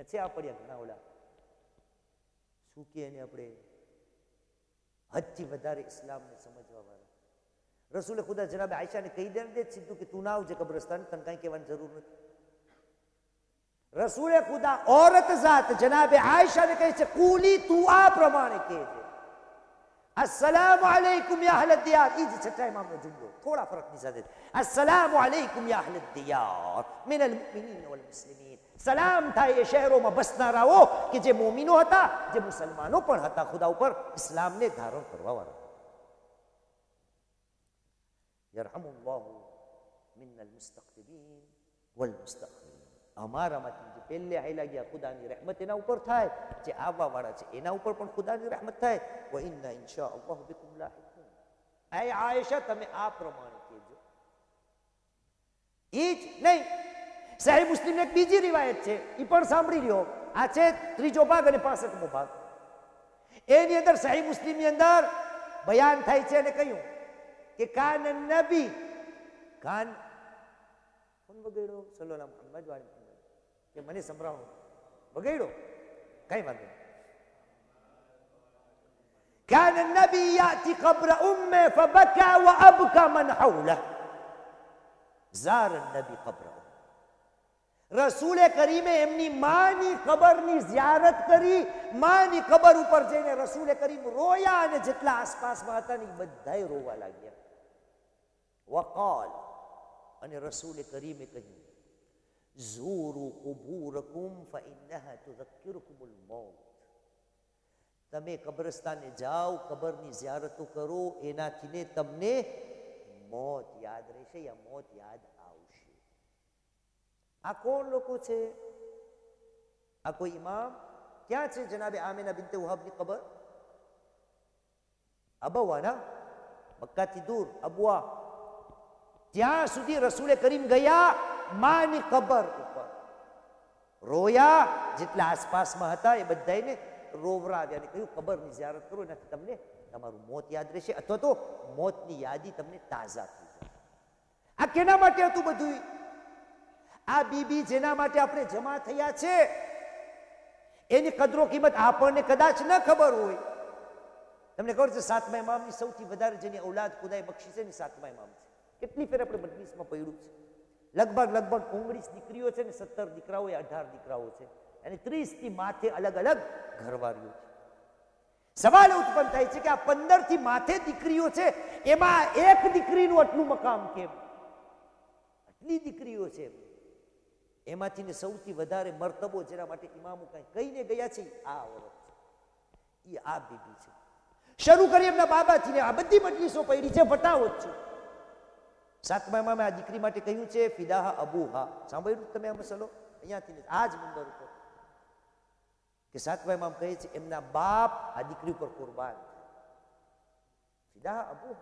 અહીંયા છે આ ઘણા ઓલા શું કે એને આપણે હદથી વધારે ઇસ્લામને સમજવા વાળા રસૂલે ખુદા જનાબે આયશાને કહી દે દે સીધું કે તું ના આવજે કબ્રસ્તાન તને કાંઈ કહેવાની જરૂર નથી રસૂલે ખુદા ઓરત જાત જનાબે આયશાને કહે છે કુલી તું આ પ્રમાણે કહે છે السلام عليكم يا أهل الديار إيدي تتا إمام جمله كورا فرق نزادت السلام عليكم يا أهل الديار من المؤمنين والمسلمين سلام تا یہ شہروں میں بسنا رہو کہ جے مومنو ہتا جے مسلمانو پر ہتا خدا اوپر اسلام نے دھارن کروا ورا يرحم الله من المستقبلين والمستقبلين અમારામાંથી જે પહેલે હાઈલા ગયા ખુદાની રહેમત એના ઉપર થાય જે વાળા છે એના ઉપર પણ ખુદાની રહેમત થાય કોઈ ઇન્શા અલ્લાહ બિકુમ લાહિકુન એ આયશા તમે આ પ્રમાણે કહેજો એ જ નહીં સાહેબ મુસ્લિમ એક બીજી રિવાયત છે એ પણ સાંભળી લ્યો આ છે ત્રીજો ભાગ અને પાસઠમો ભાગ એની અંદર સાહી મુસ્લિમ ની અંદર બયાન થાય છે અને કહ્યું કે કાન નબી કાન કોણ વગેરો સલ્લાહ મોહમ્મદ વાળી કે મને સંભળાવો બગડ્યો કઈ વાત كان النبي يأتي قبر أمه فبكى وأبكى من حوله زار النبي قبر رسول كريم امني ماني قبرني زيارت كري ماني قبر اوپر جينا رسول كريم رويا انا جتلا اس پاس ماتاني بدهي رويا لگيا وقال انا رسول كريم كهين ઝૂરુ કુબૂરકુમ ફઇન્નહા તુઝક્કિરુકુમુલ મૌત તમે કબ્રસ્તાને જાઓ કબરની ઝિયારતો કરો એનાથીને તમને મોત યાદ રહેશે યા મોત યાદ આવશે આ કોણ લોકો છે આ કોઈ ઇમામ ક્યાં છે જનાબે આમેના બિનતે ઉહાબની કબર અબવાના મક્કાથી દૂર અબવા ત્યાં સુધી રસૂલે કરીમ ગયા માની કબર ઉપર રોયા જેટલા આસપાસમાં હતા એ બધાને રોવરાવ્યા અને કહ્યું કબરની ઝિયારત કરો એનાથી તમને તમારું મોત યાદ રહેશે અથવા તો મોતની યાદી તમને તાજા થઈ જાય આ કેના માટે હતું બધું આ બીબી જેના માટે આપણે જમા થયા છે એની કદરો કિંમત આપણને કદાચ ન ખબર હોય તમને ખબર છે સાતમા ઇમામની સૌથી વધારે જેની ઔલાદ ખુદાએ બક્ષી છે એની સાતમા ઇમામ છે કેટલી ફેર આપણે મજલિસમાં પડ્યું છે લગભગ લગભગ ઓગણીસ દીકરીઓ છે ને સત્તર દીકરાઓ એ અઢાર દીકરાઓ છે અને ત્રીસથી માથે અલગ અલગ ઘરવાળીઓ છે સવાલ ઉત્પન્ન થાય છે કે આ પંદરથી માથે દીકરીઓ છે એમાં એક દીકરીનું આટલું મકામ કેમ આટલી દીકરીઓ છે એમાંથી ને સૌથી વધારે મર્તબો જેના માટે ઇમામો કાંઈ કહીને ગયા છે આ ઓળખ છે એ આ બીબી છે શરૂ કરી એમના બાબાથી ને આ બધી મજલિસો પડી છે વટાવો જ છું સાતમા માં આ દીકરી માટે કહ્યું છે ફિદાહ અબુહા સાંભળ્યું તમે આ ચલો અહીંયાથી આ જ મંદર ઉપર કે સાતમા માં કહે છે એમના બાપ આ દીકરી ઉપર કુરબાન ફિદાહ અબુહા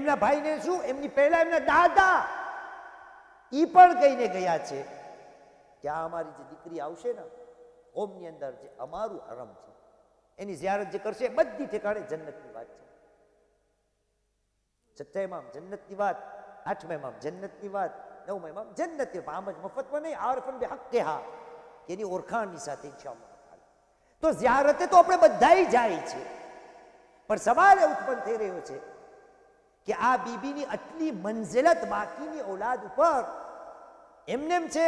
એમના ભાઈને શું એમની પહેલા એમના દાદા એ પણ કહીને ગયા છે કે આ અમારી જે દીકરી આવશે ને ઓમની અંદર જે અમારું હરમ છે એની જ્યારત જે કરશે બધી ઠેકાણે જન્નતની વાત છે છઠ્ઠા ઇમામ જન્નતની વાત આઠમા ઇમામ જન્નતની વાત નવમા ઇમામ જન્નતની વાત આમ જ મફતમાં નહીં આરફન બે હક હા એની ઓળખાણની સાથે ઇન્શાલ્લાહ તો ઝિયારતે તો આપણે બધાય જાય છે પણ સવાલ એ ઉત્પન્ન થઈ રહ્યો છે કે આ બીબીની આટલી મંઝિલત બાકીની ઓલાદ ઉપર એમને એમ છે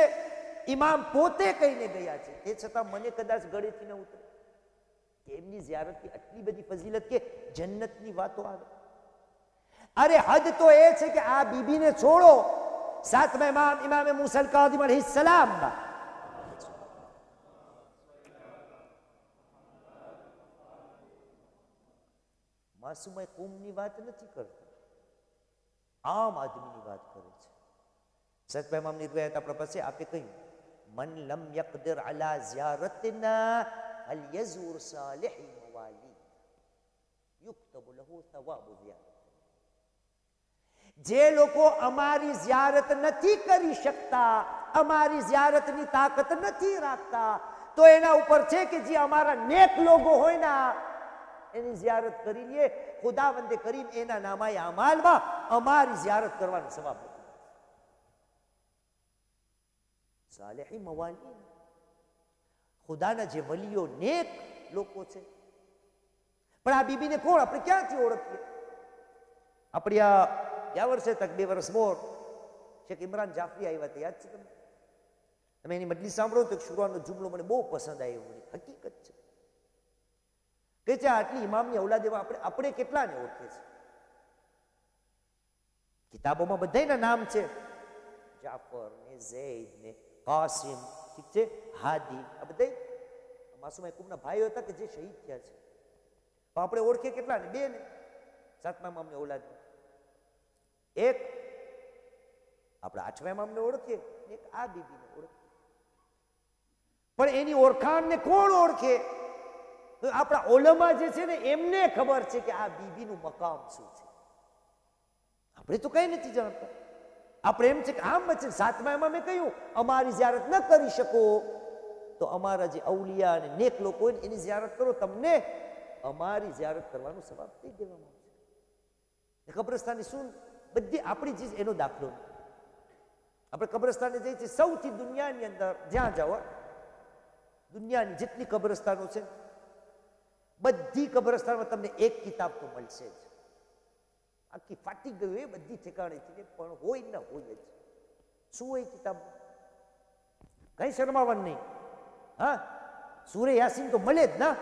ઇમામ પોતે કહીને ગયા છે તે છતાં મને કદાચ ગળેથી ન ઉતરે કે એમની ઝિયારતની આટલી બધી ફઝીલત કે જન્નતની વાતો આવે અરે હદ તો એ છે કે આ બીબીને છોડો સાતમા ઇમામ ઇમામે મુસલ કાદિમ અલહી સલામમાં માસુમાય કુમની વાત નથી કરતા આમ આદમીની વાત કરે છે સતભાઈ ઇમામની રિવાયત આપણા પાસે આપે કહ્યું મન લમ યકદર અલા ઝિયારતના ફલ યઝુર સાલિહ મવાલી યુક્તબુ લહુ સવાબુ ઝિયારત જે લોકો અમારી ઝિયારત નથી કરી શકતા અમારી ઝિયારતની તાકત નથી રાખતા તો એના ઉપર છે કે જે અમારા નેક લોકો હોય ના એની ઝિયારત કરી લઈએ ખુદાવંદે કરીને એના નામાએ અમાલમાં અમારી ઝિયારત કરવાનો સવાબ સાલેહી મવાલી ખુદાના જે વલીઓ નેક લોકો છે પણ આ બીબીને કોણ આપણે ક્યાંથી ઓળખીએ આપણી આ ગયા વર્ષે તક બે વર્ષ મોર શેખ ઇમરાન જાફરી આવ્યા હતા યાદ છે તમે તમે એની મજલી સાંભળો તો શુરવાનો જુમલો મને બહુ પસંદ આવ્યો હકીકત છે કે છે આટલી ઇમામની ઔલાદ એવા આપણે આપણે કેટલાને ઓળખે છે કિતાબોમાં બધાના નામ છે જાફર ને ઝૈદ ને કાસિમ ઠીક છે હાદી આ બધા માસુમ યકુબના ભાઈઓ હતા કે જે શહીદ થયા છે આપણે ઓળખે કેટલા ને બે ને સાતમામાં અમને ઓલાદ એક આપણે આઠમા મામને ઓળખીએ એક આ દીદીને ઓળખીએ પણ એની ઓળખાણને કોણ ઓળખે આપણા ઓલમાં જે છે ને એમને ખબર છે કે આ બીબીનું મકામ શું છે આપણે તો કઈ નથી જાણતા આપણે એમ છે કે આમ વચ્ચે સાતમા એમાં મેં કહ્યું અમારી ઝ્યારત ન કરી શકો તો અમારા જે અવલિયા અને નેક લોકો હોય એની ઝ્યારત કરો તમને અમારી ઝ્યારત કરવાનું સમાપ્ત થઈ દેવામાં આવશે કબ્રસ્તાની શું બધી આપણી ચીજ એનો દાખલો આપણે કબ્રસ્તાને જઈએ છીએ સૌથી દુનિયાની અંદર જ્યાં જાઓ દુનિયાની જેટલી કબ્રસ્તાનો છે બધી કબ્રસ્તાનમાં તમને એક કિતાબ તો મળશે જ આખી ફાટી ગયું એ બધી ઠેકાણેથી પણ હોય ને હોય જ શું હોય કિતાબ કઈ શરમાવાનું નહીં હા સૂર્ય યાસીન તો મળે જ ના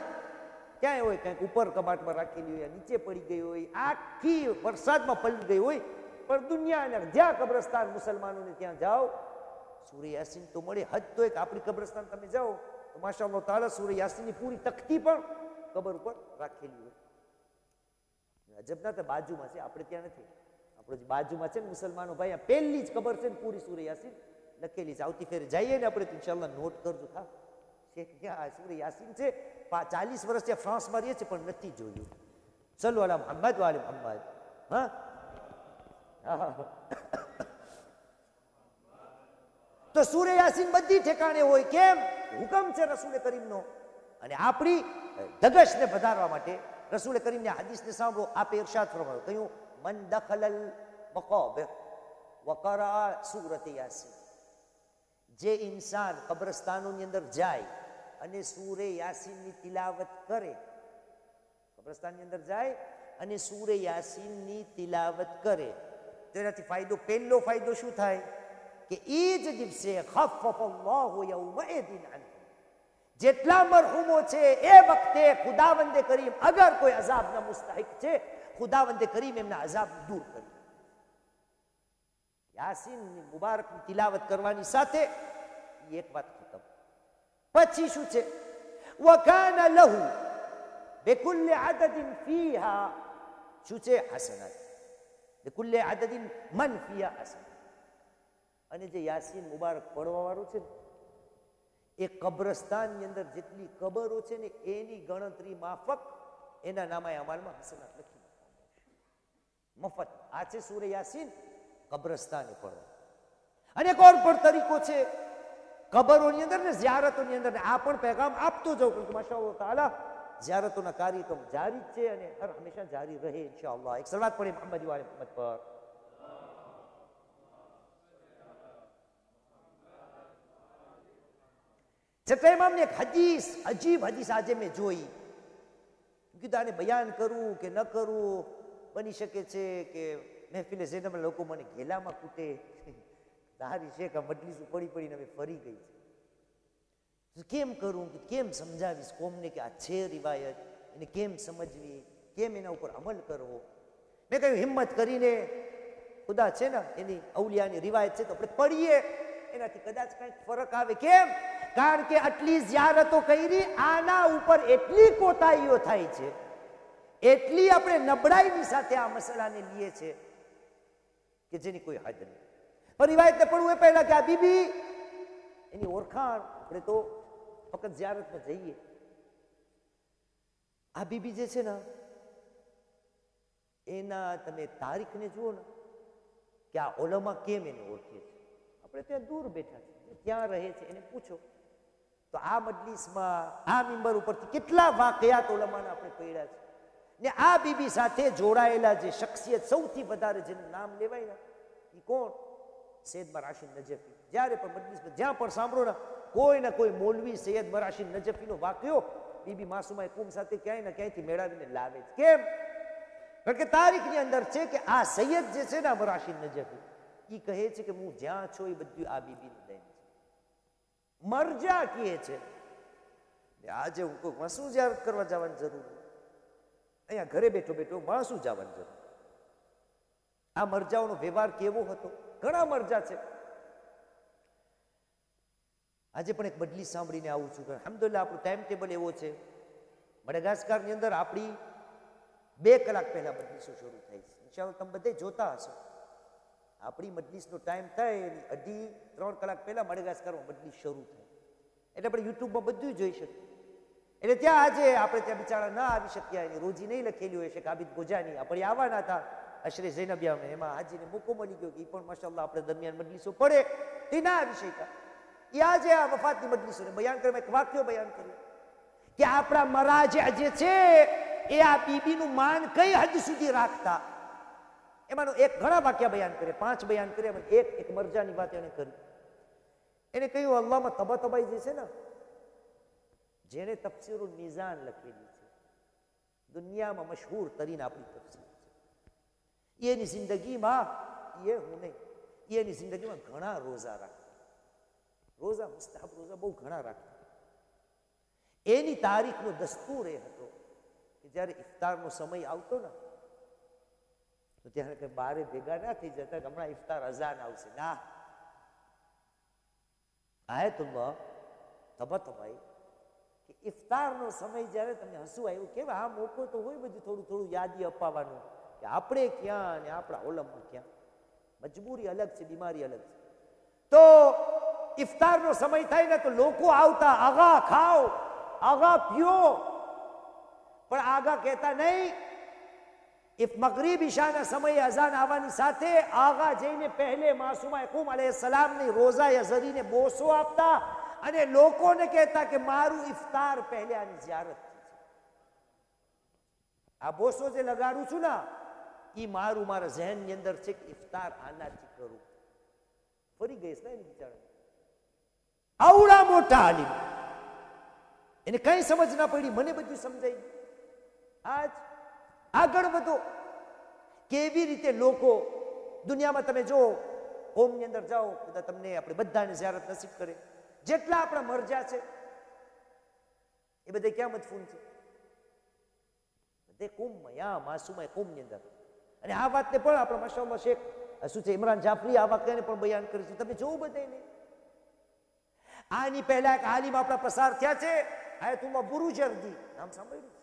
ક્યાંય હોય ક્યાંક ઉપર કબાટમાં રાખેલી હોય નીચે પડી ગઈ હોય આખી વરસાદમાં પલળી ગઈ હોય પણ દુનિયાને જ્યાં કબ્રસ્તાન મુસલમાનોને ત્યાં જાઓ સૂર્ય યાસીન તો મળે હજ તો એક આપણી કબ્રસ્તાન તમે જાઓ તો માશાલ્લાહ તારા સૂર્ય યાસીનની પૂરી તકતી પણ કબર ઉપર રાખેલી હોય અજબના તો બાજુમાં છે આપણે ત્યાં નથી આપણે બાજુમાં છે ને મુસલમાનો ભાઈ આ પહેલી જ કબર છે ને પૂરી સૂર્ય યાસીન લખેલી છે આવતી ફેરે જઈએ ને આપણે ઇન્શાલ્લાહ નોટ કરજો હા શેખ ક્યાં સૂર્ય યાસીન છે ચાલીસ વર્ષ ત્યાં ફ્રાન્સમાં રહીએ છીએ પણ નથી જોયું ચલો વાલા મોહમ્મદ વાલે મોહમ્મદ હા તો સૂર્ય યાસીન બધી ઠેકાણે હોય કેમ હુકમ છે રસૂલ કરીમનો અને આપણી ધગશને વધારવા માટે રસૂલ કરીમને હાદીસને સાંભળો આપે ઇરશાદ ફરમાયો કહ્યું મન દખલલ મકોબે વકરા સુરત યાસીન જે ઇન્સાન કબ્રસ્તાનોની અંદર જાય અને સૂરે યાસીનની તિલાવત કરે કબ્રસ્તાનની અંદર જાય અને સૂરે યાસીનની તિલાવત કરે તેનાથી ફાયદો પહેલો ફાયદો શું થાય કે એ જ દિવસે જેટલા મરહુમો છે એ વખતે ખુદાવંદે કરીમ અગર કોઈ અઝાબના મુસ્તાહિક છે ખુદાવંદે કરીમ એમના અઝાબ દૂર કરી યાસીનની મુબારક તિલાવત કરવાની સાથે એક વાત ખતમ પછી શું છે વકાન લહુ બેકુલ્લે આદદિન ફીહા શું છે હસનત કુલ્લે આદદીન મન ફિયા આસન અને જે યાસીન મુબારક પડવાવાળું છે ને એ કબ્રસ્તાનની અંદર જેટલી કબરો છે ને એની ગણતરી માફક એના નામાએ અમાલમાં હસનાત લખી મફત આ છે સૂર્ય યાસીન કબ્રસ્તાને પડવા અને એક ઓર પણ તરીકો છે કબરોની અંદર ને ઝિયારતોની અંદર આ પણ પેગામ આપતો જાઉં કે માશા તાલા કાર્ય તો જારી જ છે અને હર હંમેશા જારી રહે ઇન્શાઅલ્લાહ એક સલવાત પડે મોહમ્મદ વાળે મોહમ્મદ પર ચટઈમામની એક હદીસ અજીબ હદીસ આજે મેં જોઈ કીધું બયાન કરવું કે ન કરવું બની શકે છે કે મહેફિલે જઈને લોકો મને ઘેલામાં કૂટે તારી છે કે મજલીસ પડી પડીને હવે ફરી ગઈ છે કેમ કરું કે કેમ સમજાવીશ કોમને કે આ છે રિવાયત એને કેમ સમજવી કેમ એના ઉપર અમલ કરવો મેં કહ્યું હિંમત કરીને ખુદા છે ને એની અવલિયાની રિવાયત છે તો આપણે પડીએ એનાથી કદાચ કંઈક ફરક આવે કેમ કારણ કે આટલી જ્યારતો કરી આના ઉપર એટલી કોતાહીઓ થાય છે એટલી આપણે નબળાઈની સાથે આ મસલાને લઈએ છે કે જેની કોઈ હદ નહીં પણ રિવાયતને પડવું એ પહેલાં કે આ બીબી એની ઓળખાણ આપણે તો ફક્ત જ્યારતમાં જઈએ આ બીબી જે છે ને એના તમે તારીખને જુઓ ને કે આ ઓલામાં કેમ એને ઓળખીએ છીએ આપણે ત્યાં દૂર બેઠા છીએ ત્યાં રહે છે એને પૂછો તો આ મજલિસમાં આ મેમ્બર ઉપરથી કેટલા વાકયાત ઓલામાના આપણે પડ્યા છે ને આ બીબી સાથે જોડાયેલા જે શખ્સિયત સૌથી વધારે જેનું નામ લેવાય ને એ કોણ સૈયદ મરાશી નજફી જ્યારે પણ મજલિસમાં જ્યાં પણ સાંભળો ને કોઈ ને કોઈ મોલવી સૈયદ મરાશી નજફીનો વાક્યો બીબી માસુમા કુમ સાથે ક્યાંય ને ક્યાંયથી મેળાવીને લાવે છે કેમ કારણ કે તારીખની અંદર છે કે આ સૈયદ જે છે ને મરાશી નજફી એ કહે છે કે હું જ્યાં છો એ બધું આ બીબીનું દેન છે મરજા કહે છે આજે હું કોઈ વાંસુ જાહેર કરવા જવાની જરૂર અહીંયા ઘરે બેઠો બેઠો વાંસુ જવાની જરૂર આ મરજાઓનો વ્યવહાર કેવો હતો ઘણા મરજા છે આજે પણ એક બદલી સાંભળીને આવું છું અહમદુલ્લા આપણું ટાઈમ ટેબલ એવો છે મડેગાસ્કારની અંદર આપણી બે કલાક પહેલાં મજલિસો શરૂ થાય છે ઇન્શાલ્લા તમે બધે જોતા હશો આપણી મજલિસનો ટાઈમ થાય એની અઢી ત્રણ કલાક પહેલાં મડગાસ્કારમાં મજલિસ શરૂ થાય એટલે આપણે યુટ્યુબમાં બધું જોઈ શકીએ એટલે ત્યાં આજે આપણે ત્યાં બિચારા ના આવી શક્યા એની રોજી નહીં લખેલી હોય છે કાબિત ગોજાની આપણે આવવાના હતા જૈન જૈનબિયા એમાં હાજીને મૂકો મળી ગયો કે એ પણ માશાલ્લાહ આપણે દરમિયાન મજલિસો પડે તેના વિષય એ આજે આ વફાતની મજલિસોને બયાન કરવા એક વાક્ય બયાન કર્યું કે આપણા મરાજા જે છે એ આ બીબીનું માન કઈ હદ સુધી રાખતા એમાંનું એક ઘણા વાક્ય બયાન કરે પાંચ બયાન કરે એક એક મરજાની વાત એને કરી એને કહ્યું અલ્લાહમાં તબા તબાઈ જે છે ને જેને તફસીરું નિઝાન લખેલી છે દુનિયામાં મશહૂર તરીને આપણી તફસીર એની જિંદગીમાં એ હું નહીં એની જિંદગીમાં ઘણા રોજા રાખતા રોજા મુસ્તાફ રોઝા બહુ ઘણા રાખતા એની તારીખનો દસ્તુર એ હતો કે જ્યારે ઇફતારનો સમય આવતો ને તો ત્યારે કંઈ બારે ભેગા ના થઈ જતા હમણાં ઇફતાર અઝાન આવશે ના તબત ભાઈ કે ઇફતારનો સમય જ્યારે તમને હસવું આવ્યું કેવા આ મોકો તો હોય બધું થોડું થોડું યાદી અપાવવાનું કે આપણે ક્યાં અને આપણા ઓલમમાં ક્યાં મજબૂરી અલગ છે બીમારી અલગ છે તો નો સમય થાય ને તો લોકો આવતા આગા ખાઓ આગા પીઓ પણ આગા કહેતા નહીં ઇફ મગરીબ ઈશાના સમયે અઝાન આવવાની સાથે આગા જઈને પહેલે માસુમા કુમ અલે સલામની રોઝા યઝરીને બોસો આપતા અને લોકોને કહેતા કે મારું ઇફતાર પહેલે આની જ્યારત આ બોસો જે લગાડું છું ના એ મારું મારા ઝહેનની અંદર છે કે ઇફતાર આનાથી કરું ફરી ગઈશ ને બિચારા આવડા મોટા આલિમ એને કઈ સમજ ના પડી મને બધું સમજાય આજ આગળ વધો કેવી રીતે લોકો દુનિયામાં તમે જો ઓમની અંદર જાઓ બધા તમને આપણે બધાને ઝ્યારત નસીબ કરે જેટલા આપણા મરજા છે એ બધે ક્યાં મજફૂન છે બધે કુંભમાં યા માસુમાય કુંભની અંદર અને આ વાતને પણ આપણા ભાષામાં શેખ શું છે ઇમરાન જાફરી આ વાક્યને પણ બયાન કર્યું છે તમે જોવું બધાને આની પહેલા એક આલિમ આપણા પસાર થયા છે આયતુમાં બુરુજરદી નામ સાંભળ્યું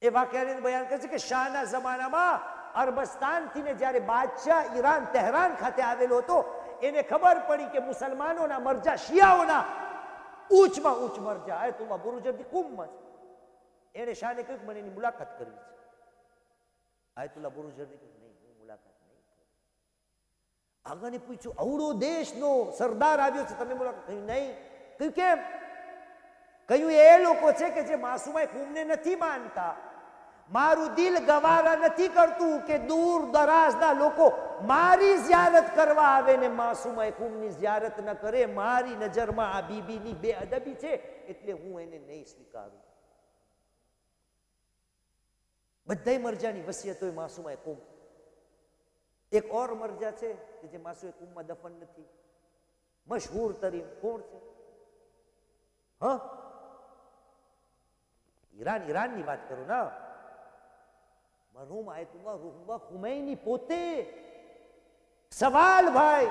છે એ વાક્યને બયાન કરે છે કે શાહના જમાનામાં અરબસ્તાનથી ને જ્યારે બાદશાહ ઈરાન તહેરાન ખાતે આવેલો હતો એને ખબર પડી કે મુસલમાનોના મરજા શિયાઓના ઊંચમાં ઊંચ મરજા આયતુમાં બુરુજરદી કુંભમાં છે એને શાહને કહ્યું મને એની મુલાકાત કરવી છે આયતુલ્લા બુરુજરદી કીધું નહીં હું મુલાકાત નહીં આગળને પૂછ્યું અવડો દેશનો સરદાર આવ્યો છે તમે મુલાકાત કહ્યું નહીં કહ્યું કેમ કહ્યું એ લોકો છે કે જે માસુમાય કુમને નથી માનતા મારું દિલ ગવારા નથી કરતું કે દૂર દરાજના લોકો મારી ઝિયારત કરવા આવે ને માસુમાય કુમની ઝિયારત ન કરે મારી નજરમાં આ બીબીની બે અદબી છે એટલે હું એને નહીં સ્વીકારું બધાય મરજાની વસિયતો માસુમાય કુંભ એક ઓર મરજા છે કે જે માસુએ કુંભમાં દફન નથી મશહૂર તરીન કોણ છે હ ઈરાન ઈરાનની વાત કરું ના મરહુમ આયતુલ્લા રૂહુલ્લા ખુમૈની પોતે સવાલ ભાઈ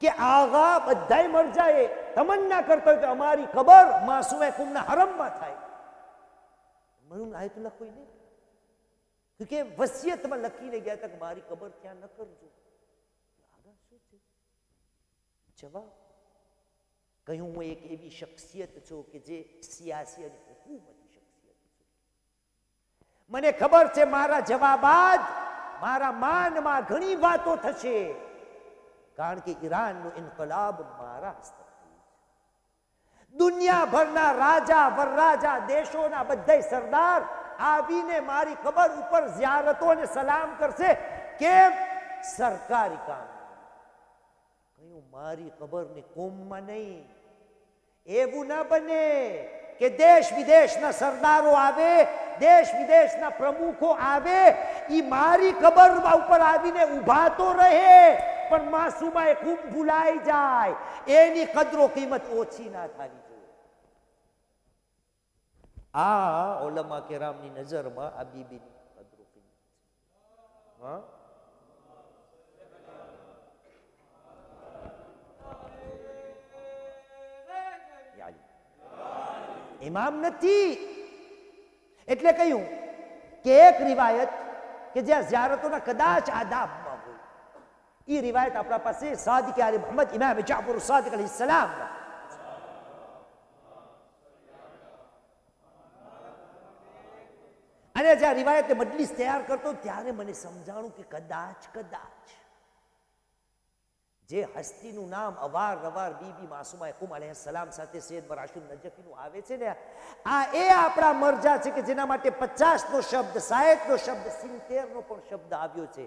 કે આવા બધાય મરજાએ તમન્ના કરતો કે અમારી ખબર માસુમે કુંભના હરમમાં થાય મરહુમ આયતુલ્લા કોઈ નહીં કે વસિયતમાં લખીને ગયા હતા કે મારી કબર ત્યાં ન કરજો આગળ શું છે જવાબ કહ્યું હું એક એવી શખ્સિયત છું કે જે સિયાસી અને હુકુમતી શખ્સિયત છે મને ખબર છે મારા જવાબ બાદ મારા માનમાં ઘણી વાતો થશે કારણ કે ઈરાનનો ઇન્કલાબ મારા હસ્તે દુનિયાભરના રાજા વરરાજા દેશોના બધા સરદાર આવીને મારી ખબર ઉપર ઝિયારતોને સલામ કરશે કેમ સરકારી કામ કહ્યું મારી ખબરની કોમમાં નહીં એવું ના બને કે દેશ વિદેશના સરદારો આવે દેશ વિદેશના પ્રમુખો આવે એ મારી ખબર ઉપર આવીને ઉભા તો રહે પણ માસુમાએ ખૂબ ભૂલાઈ જાય એની કદરો કિંમત ઓછી ના થવી જોઈએ આ ઓલમા કેરામની નજરમાં આ બીબીની કદરો કિંમત ઇમામ નથી એટલે કહ્યું કે એક રિવાયત કે જ્યાં ઝિયારતોના કદાચ આદાબ એ રિવાયત આપણા પાસે સાદિક આલી મોહમ્મદ ઇમામ જાફર સાદિક અલી સલામ અને જ્યાં રિવાયત મજલિસ તૈયાર કરતો ત્યારે મને સમજાણું કે કદાચ કદાચ જે હસ્તીનું નામ અવાર અવારનવાર બીબી માસુમા કુમ અલહ સલામ સાથે સૈયદ બરાશુદ નજફીનું આવે છે ને આ એ આપણા મરજા છે કે જેના માટે પચાસનો શબ્દ સાહીઠનો શબ્દ સિત્તેરનો પણ શબ્દ આવ્યો છે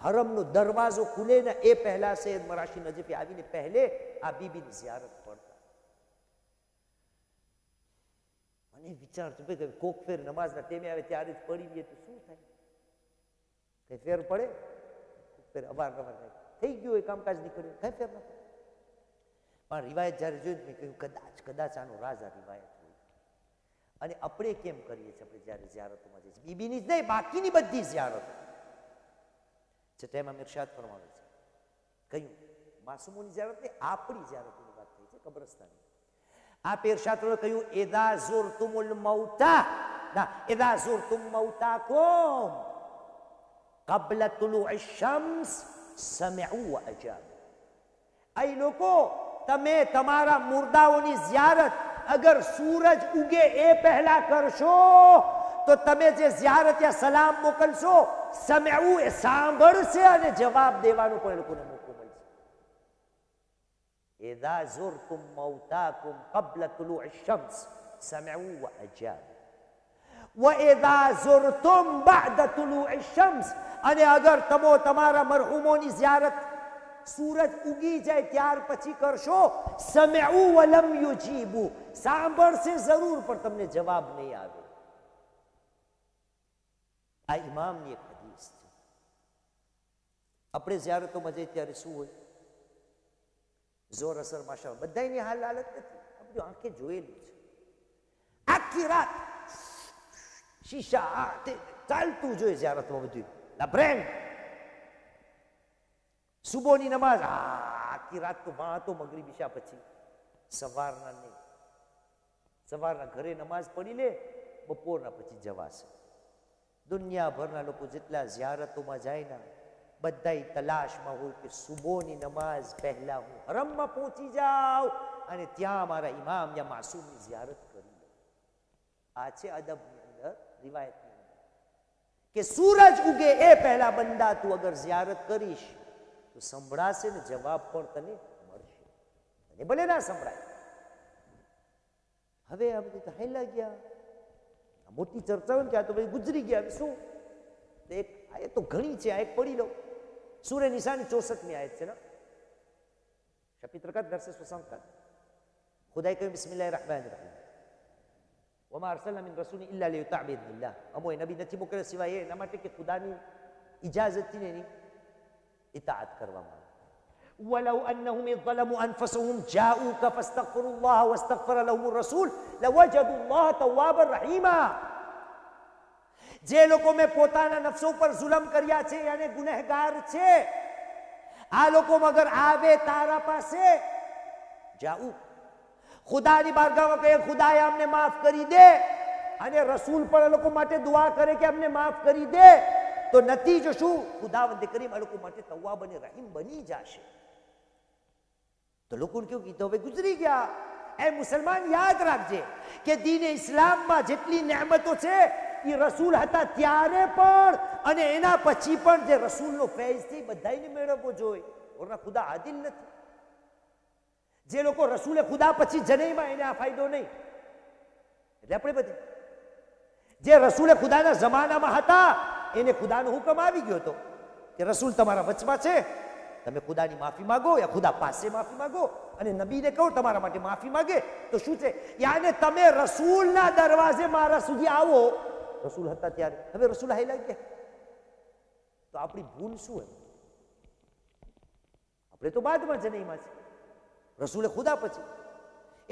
હરમનો દરવાજો ખુલે ને એ પહેલા સૈયદ મરાશી નજીફી આવીને પહેલે આ બીબીની ziyaret કરતા મને વિચાર તો ભાઈ કોક ફેર નમાઝના ટેમે આવે ત્યારે જ પડી ગયે તો શું થાય કઈ ફેર પડે ફેર અવારનવાર થાય થઈ ગયું એ કામકાજ નીકળ્યું કઈ ફેર નથી પણ રિવાયત જ્યારે જોઈ મેં કહ્યું કદાચ કદાચ આનો રાજા રિવાયત હોય અને આપણે કેમ કરીએ છીએ આપણે જ્યારે ઝિયારતોમાં જઈએ છીએ બીબીની જ નહીં બાકીની બધી ઝિયારતો જે ટાઈમ અમે ઇરશાદ ફરમાવે છે કહ્યું માસુમોની જ્યારત ને આપણી જ્યારતની વાત થઈ છે કબ્રસ્તાની આ પેરશાદ કહ્યું એદા ઝુર તુમુલ મૌતા ના એદા ઝુર તુમ મૌતા કોમ قبل طلوع الشمس سمعوا واجابوا اي લોકો તમે તમારા મુર્દાઓની زیارت અગર સૂરજ ઉગે એ પહેલા કરશો તો તમે જે زیارت યા સલામ મોકલશો سمعو એ સાંભળશે અને જવાબ દેવાનું પણ એ લોકોને મોકો મળશે એ દા ઝોર કુમ મૌતા سمعو કબલ તુલુ શમ્સ સમ્યાવું અજાબ وإذا زرتم بعد طلوع الشمس أنا أجر تمو تمارا مرحومون زيارة سورة أجي جاي تيار پچي کرشو سمعو ولم يجيبو سامبر سے ضرور پر تم نے جواب نہیں آگو آئی امام نے આપણે જ્યારતોમાં જઈએ ત્યારે શું હોય જોર અસર માશા બધાની હાલ હાલત નથી આ બધું આંખે જોયેલું છે આખી રાત શીશા તે ચાલતું જોઈએ જ્યારતમાં બધું ના બ્રેન સુબોની નમાઝ આ આખી રાત તો માં હતો મગરી બીશા પછી સવારના નહીં સવારના ઘરે નમાઝ પડી લે બપોરના પછી જવાશે દુનિયાભરના લોકો જેટલા જ્યારતોમાં જાય ને બધાય તલાશમાં હોય કે સુબોની નમાઝ પહેલાં હું હરમમાં પહોંચી જાઉં અને ત્યાં મારા ઇમામ યા માસૂમની ziyaret કરી લઉં આ છે અદબની અંદર રિવાયતની કે સૂરજ ઉગે એ પહેલા બંદા તું અગર ziyaret કરીશ તો સંભળાશે ને જવાબ પણ તને મળશે અને ભલે ના સંભળાય હવે આ બધું હાઈલા ગયા મોટી ચર્ચા હોય ને કે આ તો ભાઈ ગુજરી ગયા શું એક આ એ તો ઘણી છે આ એક પડી લઉં سورة نساء 64 آية سنة شابتر 4 درس 64 خداي كم بسم الله الرحمن الرحيم وما أرسلنا من رسول إلا ليطاع بإذن الله أمو نبي نتي مكرا سوى يه نما تكي خداني إجازة تنيني إطاعت كرمان ولو أنهم ظلموا أنفسهم جاءوك فاستغفروا الله واستغفر لهم الرسول لوجدوا الله توابا رحيما જે લોકો મેં પોતાના નફસો ઉપર જુલમ કર્યા છે અને ગુનેહગાર છે આ લોકો મગર આવે તારા પાસે જાઉં ખુદાની બારગામાં કહે ખુદાએ અમને માફ કરી દે અને રસૂલ પણ એ લોકો માટે દુઆ કરે કે અમને માફ કરી દે તો નથી નતીજો ખુદા ખુદાવંદ કરીમ એ લોકો માટે તવાબ અને રહીમ બની જશે તો લોકોને કેવું કીધું હવે ગુજરી ગયા એ મુસલમાન યાદ રાખજે કે દીને ઇસ્લામમાં જેટલી નહેમતો છે એ રસૂલ હતા ત્યારે પણ અને એના પછી પણ જે રસૂલનો ફૈઝ છે એ બધાને મેળવવો જોઈએ ઓરના ખુદા આદિલ નથી જે લોકો રસૂલે ખુદા પછી જનઈમાં એને આ ફાયદો નહીં એટલે આપણે બધી જે રસૂલે ખુદાના જમાનામાં હતા એને ખુદાનો હુકમ આવી ગયો હતો કે રસૂલ તમારા વચમાં છે તમે ખુદાની માફી માગો યા ખુદા પાસે માફી માગો અને નબીને કહો તમારા માટે માફી માગે તો શું છે યાને તમે રસૂલના દરવાજે મારા સુધી આવો રસૂલ હતા ત્યારે હવે રસૂલ હાઈલા ગયા તો આપણી ભૂલ શું હોય આપણે તો બાદમાં જનઈમાં છે રસૂલે ખુદા પછી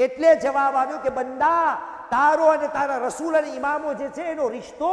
એટલે જવાબ આવ્યો કે બંદા તારો અને તારા રસૂલ અને ઇમામો જે છે એનો રિશ્તો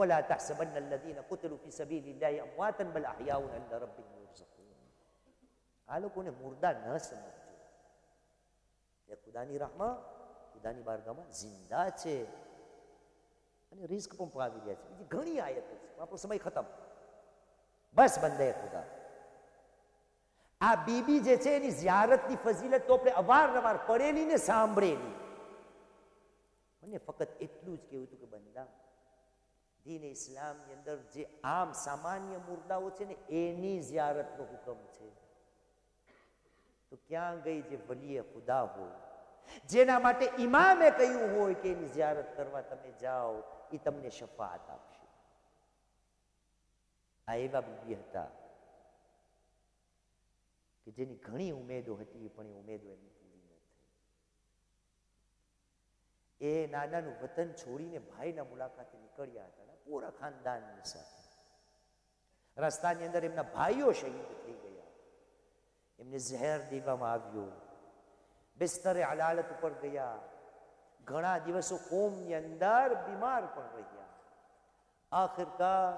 ولا تحسبن الذين قتلوا في سبيل الله امواتا بل احياء عند ربهم يرزقون આ લોકોને મુર્દા ન સમજજો એ ખુદાની રાહમાં ખુદાની બારગામાં જિંદા છે અને રિસ્ક પણ પાવી રહ્યા છે બીજી ઘણી આયતો છે આપણો સમય ખતમ બસ બંધાય ખુદા આ બીબી જે છે એની ઝિયારતની ફઝીલત તો આપણે અવારનવાર પડેલી ને સાંભળેલી મને ફક્ત એટલું જ કહેવું હતું કે બંદા દીન ઇસ્લામની અંદર જે આમ સામાન્ય મુર્દાઓ છે ને એની ઝિયારતનો હુકમ છે તો ક્યાં ગઈ જે વલીએ ખુદા હોય જેના માટે ઈમામે કહ્યું હોય કે એની ઝિયારત કરવા તમે જાઓ એ તમને શફાત આપશે આ એવા બીબી હતા કે જેની ઘણી ઉમેદો હતી પણ એ ઉમેદો એમની પૂરી ન થઈ એ નાનાનું વતન છોડીને ભાઈના મુલાકાતે નીકળ્યા હતા પૂરા ખાનદાનની સાથે રસ્તાની અંદર એમના ભાઈઓ શહીદ થઈ ગયા એમને ઝહેર દેવામાં આવ્યું બિસ્તરે અદાલત ઉપર ગયા ઘણા દિવસો કોમની અંદર બીમાર પણ રહ્યા આખરકાર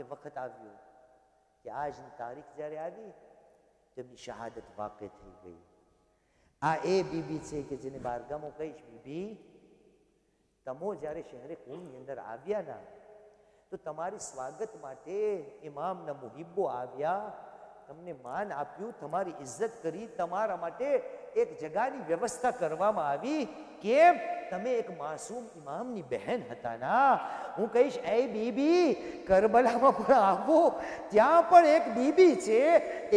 એ વખત આવ્યો કે આજની તારીખ જ્યારે આવી તેમની શહાદત વાકે થઈ ગઈ આ એ બીબી છે કે જેને બારગામો કહીશ બીબી તમો જ્યારે શહેરે કોમની અંદર આવ્યા ના તો તમારી સ્વાગત માટે ઇમામના મુહિબ્બો આવ્યા તમને માન આપ્યું તમારી ઇજ્જત કરી તમારા માટે એક જગાની વ્યવસ્થા કરવામાં આવી કેમ તમે એક માસૂમ ઇમામની બહેન હતા ના હું કહીશ એ બીબી કરબલામાં પણ આવો ત્યાં પણ એક બીબી છે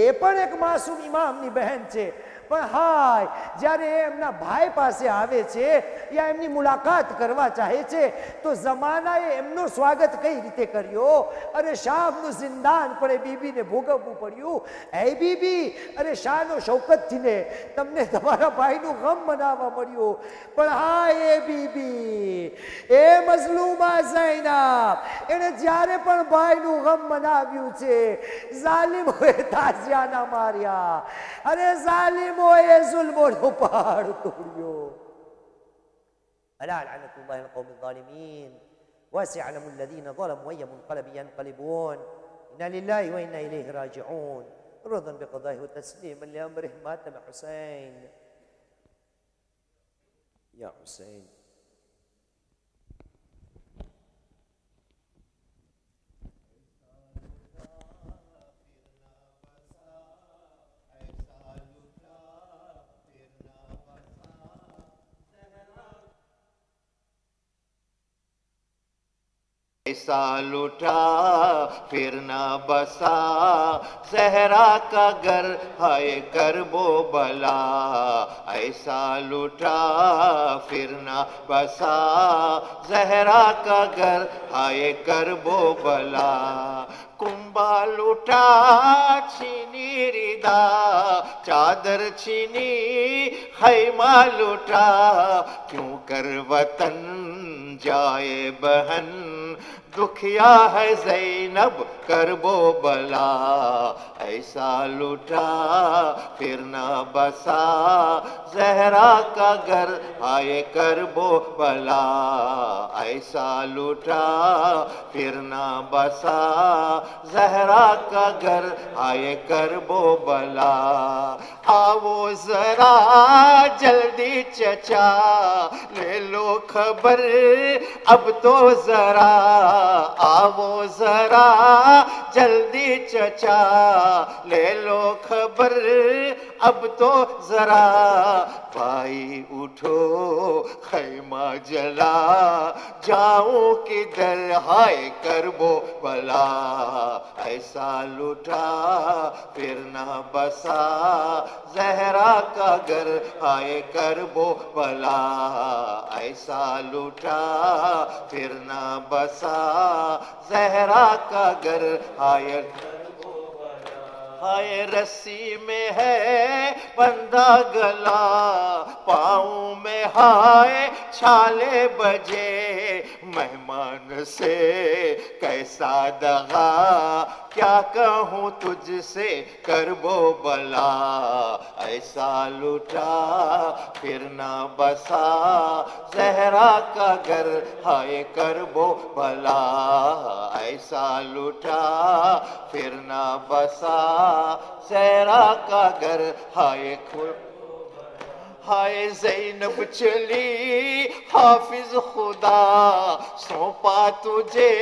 એ પણ એક માસૂમ ઇમામની બહેન છે પણ હાય જ્યારે એ એમના ભાઈ પાસે આવે છે યા એમની મુલાકાત કરવા ચાહે છે તો જમાનાએ એમનું સ્વાગત કઈ રીતે કર્યો અરે શાહનું જિંદાન પણ એ બીબીને ભોગવવું પડ્યું એ બીબી અરે શાહનો શૌકતથી ને તમને તમારા ભાઈનું ગમ મનાવવા મળ્યું પણ હા એ બીબી એ મઝલુમા ઝૈનાબ એણે જ્યારે પણ ભાઈનું ગમ મનાવ્યું છે ઝાલિમોએ તાજિયા ના માર્યા અરે ઝાલિમ મોએ જુલ્મોનો પહાડ તોડ્યો ألا લعنતુલ્લાહ الله القوم الظالمين واسع અલમુ الذين ظلموا وَيَ منقلب ينقلبون إنا لله وإنا إليه راجعون رضا بقضائه وتسليما لأمره مات حسين يا حسين
ایسا پھر نہ بسا زہرا کا گر ہائے کر بو بلا ایسا لٹا پھر نہ بسا زہرا کا گر ہائے کر بو بلا کمبا لٹا چھینی ردا چادر چھینی خیمہ لٹا کیوں کر وطن جائے بہن دکھیا ہے زینب کربو بلا ایسا لوٹا نہ بسا زہرا کا گھر آئے کربو بلا ایسا لوٹا نہ بسا زہرا کا گھر آئے کربو بلا آو ذرا جلدی چچا لے لو خبر اب تو ذرا آو ذرا جلدی چچا لے لو خبر اب تو ذرا پائی اٹھو خیمہ جلا جاؤں کی دل ہائے کر بو بلا ایسا لٹا پھر نہ بسا زہرا کا گر ہائے کر بو بلا ایسا لٹا پھر نہ بسا زہرا کا گر ہائے ہائے رسی میں ہے بندہ گلا پاؤں میں ہائے چھالے بجے مہمان سے کیسا دغا کیا کہوں تجھ سے کر بلا ایسا لٹا پھر نہ بسا زہرا کا گر ہائے کر بلا ایسا لٹا پھر نہ بسا زہرا کا گر ہائے ہائے زینب چلی حافظ خدا سوپا تجھے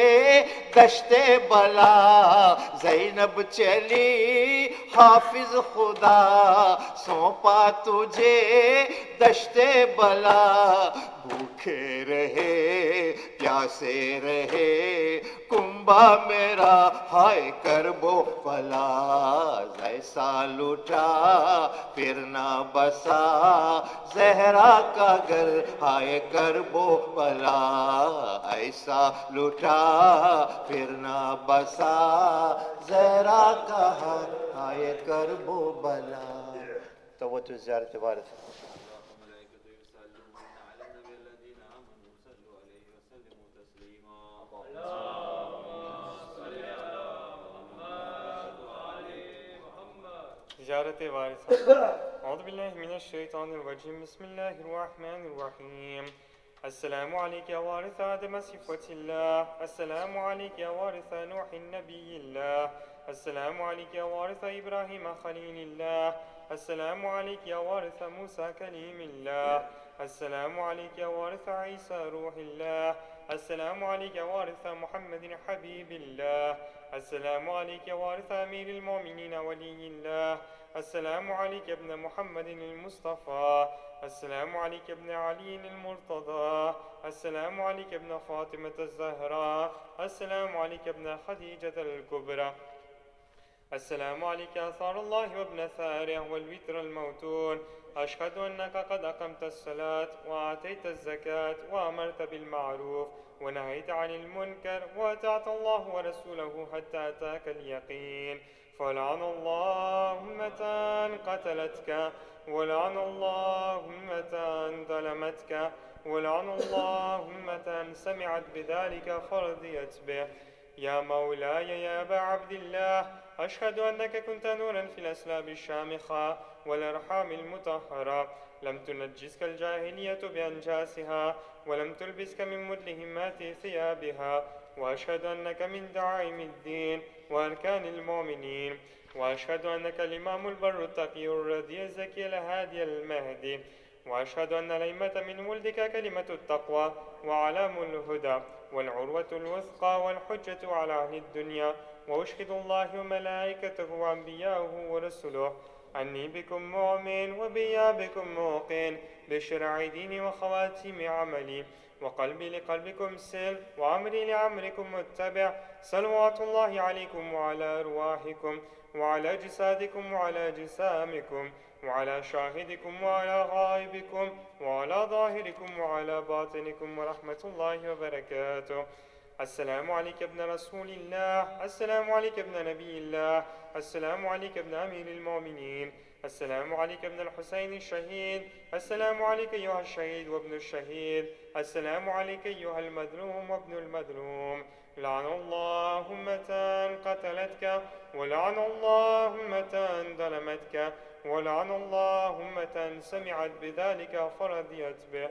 دشت بلا زینب چلی حافظ خدا سوپا تجھے دشت بلا رہے پیاسے رہے کمبا میرا ہائے کر بو بھلا جیسا لوٹا نہ بسا زہرا کا گھر ہائے کر بو بھلا ایسا لوٹا نہ بسا زہرا کا ہائے کر بو بلا تو وہ چھ
أعوذ بالله من الشيطان الرجيم بسم الله الرحمن الرحيم السلام عليك يا وارث آدم صفوة الله السلام عليك يا وارث نوح النبي الله السلام عليك يا وارث إبراهيم خليل الله السلام عليك يا وارث موسى كليم الله السلام عليك يا وارث عيسى روح الله السلام عليك يا وارث محمد حبيب الله السلام عليك وارث أمير المؤمنين ولي الله السلام عليك ابن محمد المصطفى السلام عليك ابن علي المرتضى السلام عليك ابن فاطمة الزهراء السلام عليك ابن خديجة الكبرى السلام عليك أثار الله وابن ثاره والوتر الموتون أشهد أنك قد أقمت الصلاة وآتيت الزكاة وأمرت بالمعروف ونهيت عن المنكر وأطعت الله ورسوله حتى أتاك اليقين فلعن الله امتان قتلتك ولعن الله امتان ظلمتك ولعن الله امتان سمعت بذلك فرضيت به يا مولاي يا أبا عبد الله أشهد أنك كنت نورا في الأسلاب الشامخة والأرحام المطهرة لم تنجسك الجاهلية بأنجاسها ولم تلبسك من مدلهمات ثيابها وأشهد أنك من دعائم الدين وأركان المؤمنين وأشهد أنك الإمام البر التقي الرضي الزكي الهادي المهدي وأشهد أن الأئمة من ولدك كلمة التقوى وعلام الهدى والعروة الوثقى والحجة على أهل الدنيا وأشهد الله وملائكته وأنبياءه ورسله عني بكم مؤمن وبيا بكم موقن بشرع ديني وخواتيم عملي وقلبي لقلبكم سلم وأمري لأمركم متبع صلوات الله عليكم وعلى أرواحكم وعلى جسادكم وعلى جسامكم وعلى شاهدكم وعلى غائبكم وعلى ظاهركم وعلى باطنكم ورحمة الله وبركاته السلام عليك ابن رسول الله السلام عليك ابن نبي الله السلام عليك ابن أمير المؤمنين السلام عليك ابن الحسين الشهيد السلام عليك أيها الشهيد وابن الشهيد السلام عليك أيها المظلوم وابن المظلوم لعن الله أمة قتلتك ولعن الله أمة ظلمتك ولعن الله أمة سمعت بذلك فرضيت به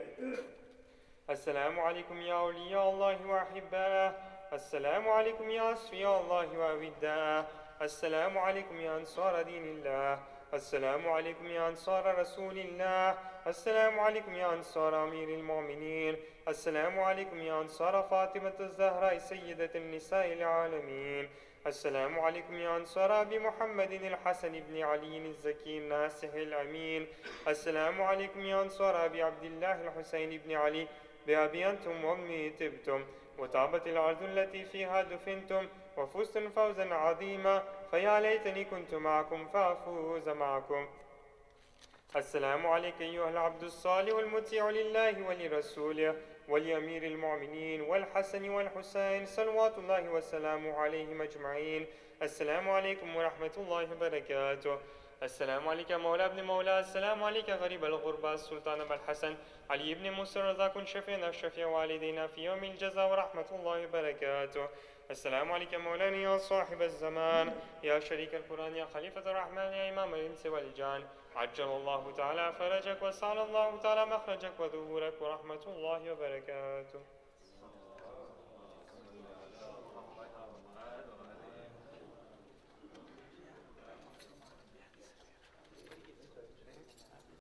السلام عليكم يا أولياء الله وأحبائه السلام عليكم يا أصفياء الله وأودائه السلام عليكم يا أنصار دين الله السلام عليكم يا أنصار رسول الله السلام عليكم يا أنصار أمير المؤمنين السلام عليكم يا أنصار فاطمة الزهراء سيدة النساء العالمين السلام عليكم يا أنصار أبي محمد الحسن بن علي الزكي الناصح الأمين السلام عليكم يا أنصار أبي عبد الله الحسين بن علي بأبي أنتم وأمي تبتم وتعبت الأرض التي فيها دفنتم وفزتم فوزا عظيما فيا ليتني كنت معكم فأفوز معكم السلام عليك أيها العبد الصالح المطيع لله ولرسوله ولأمير المؤمنين والحسن والحسين صلوات الله وسلامه عليهم أجمعين السلام عليكم ورحمة الله وبركاته السلام عليك مولى ابن مولى السلام عليك غريب الغربة السلطان أبا الحسن علي ابن مصر رضاك شفينا شفيع والدينا في يوم الجزاء ورحمة الله وبركاته السلام عليك مولانا يا صاحب الزمان يا شريك القرآن يا خليفة الرحمن يا إمام الإنس والجان عجل الله تعالى فرجك وسعل الله تعالى مخرجك وذورك ورحمة الله وبركاته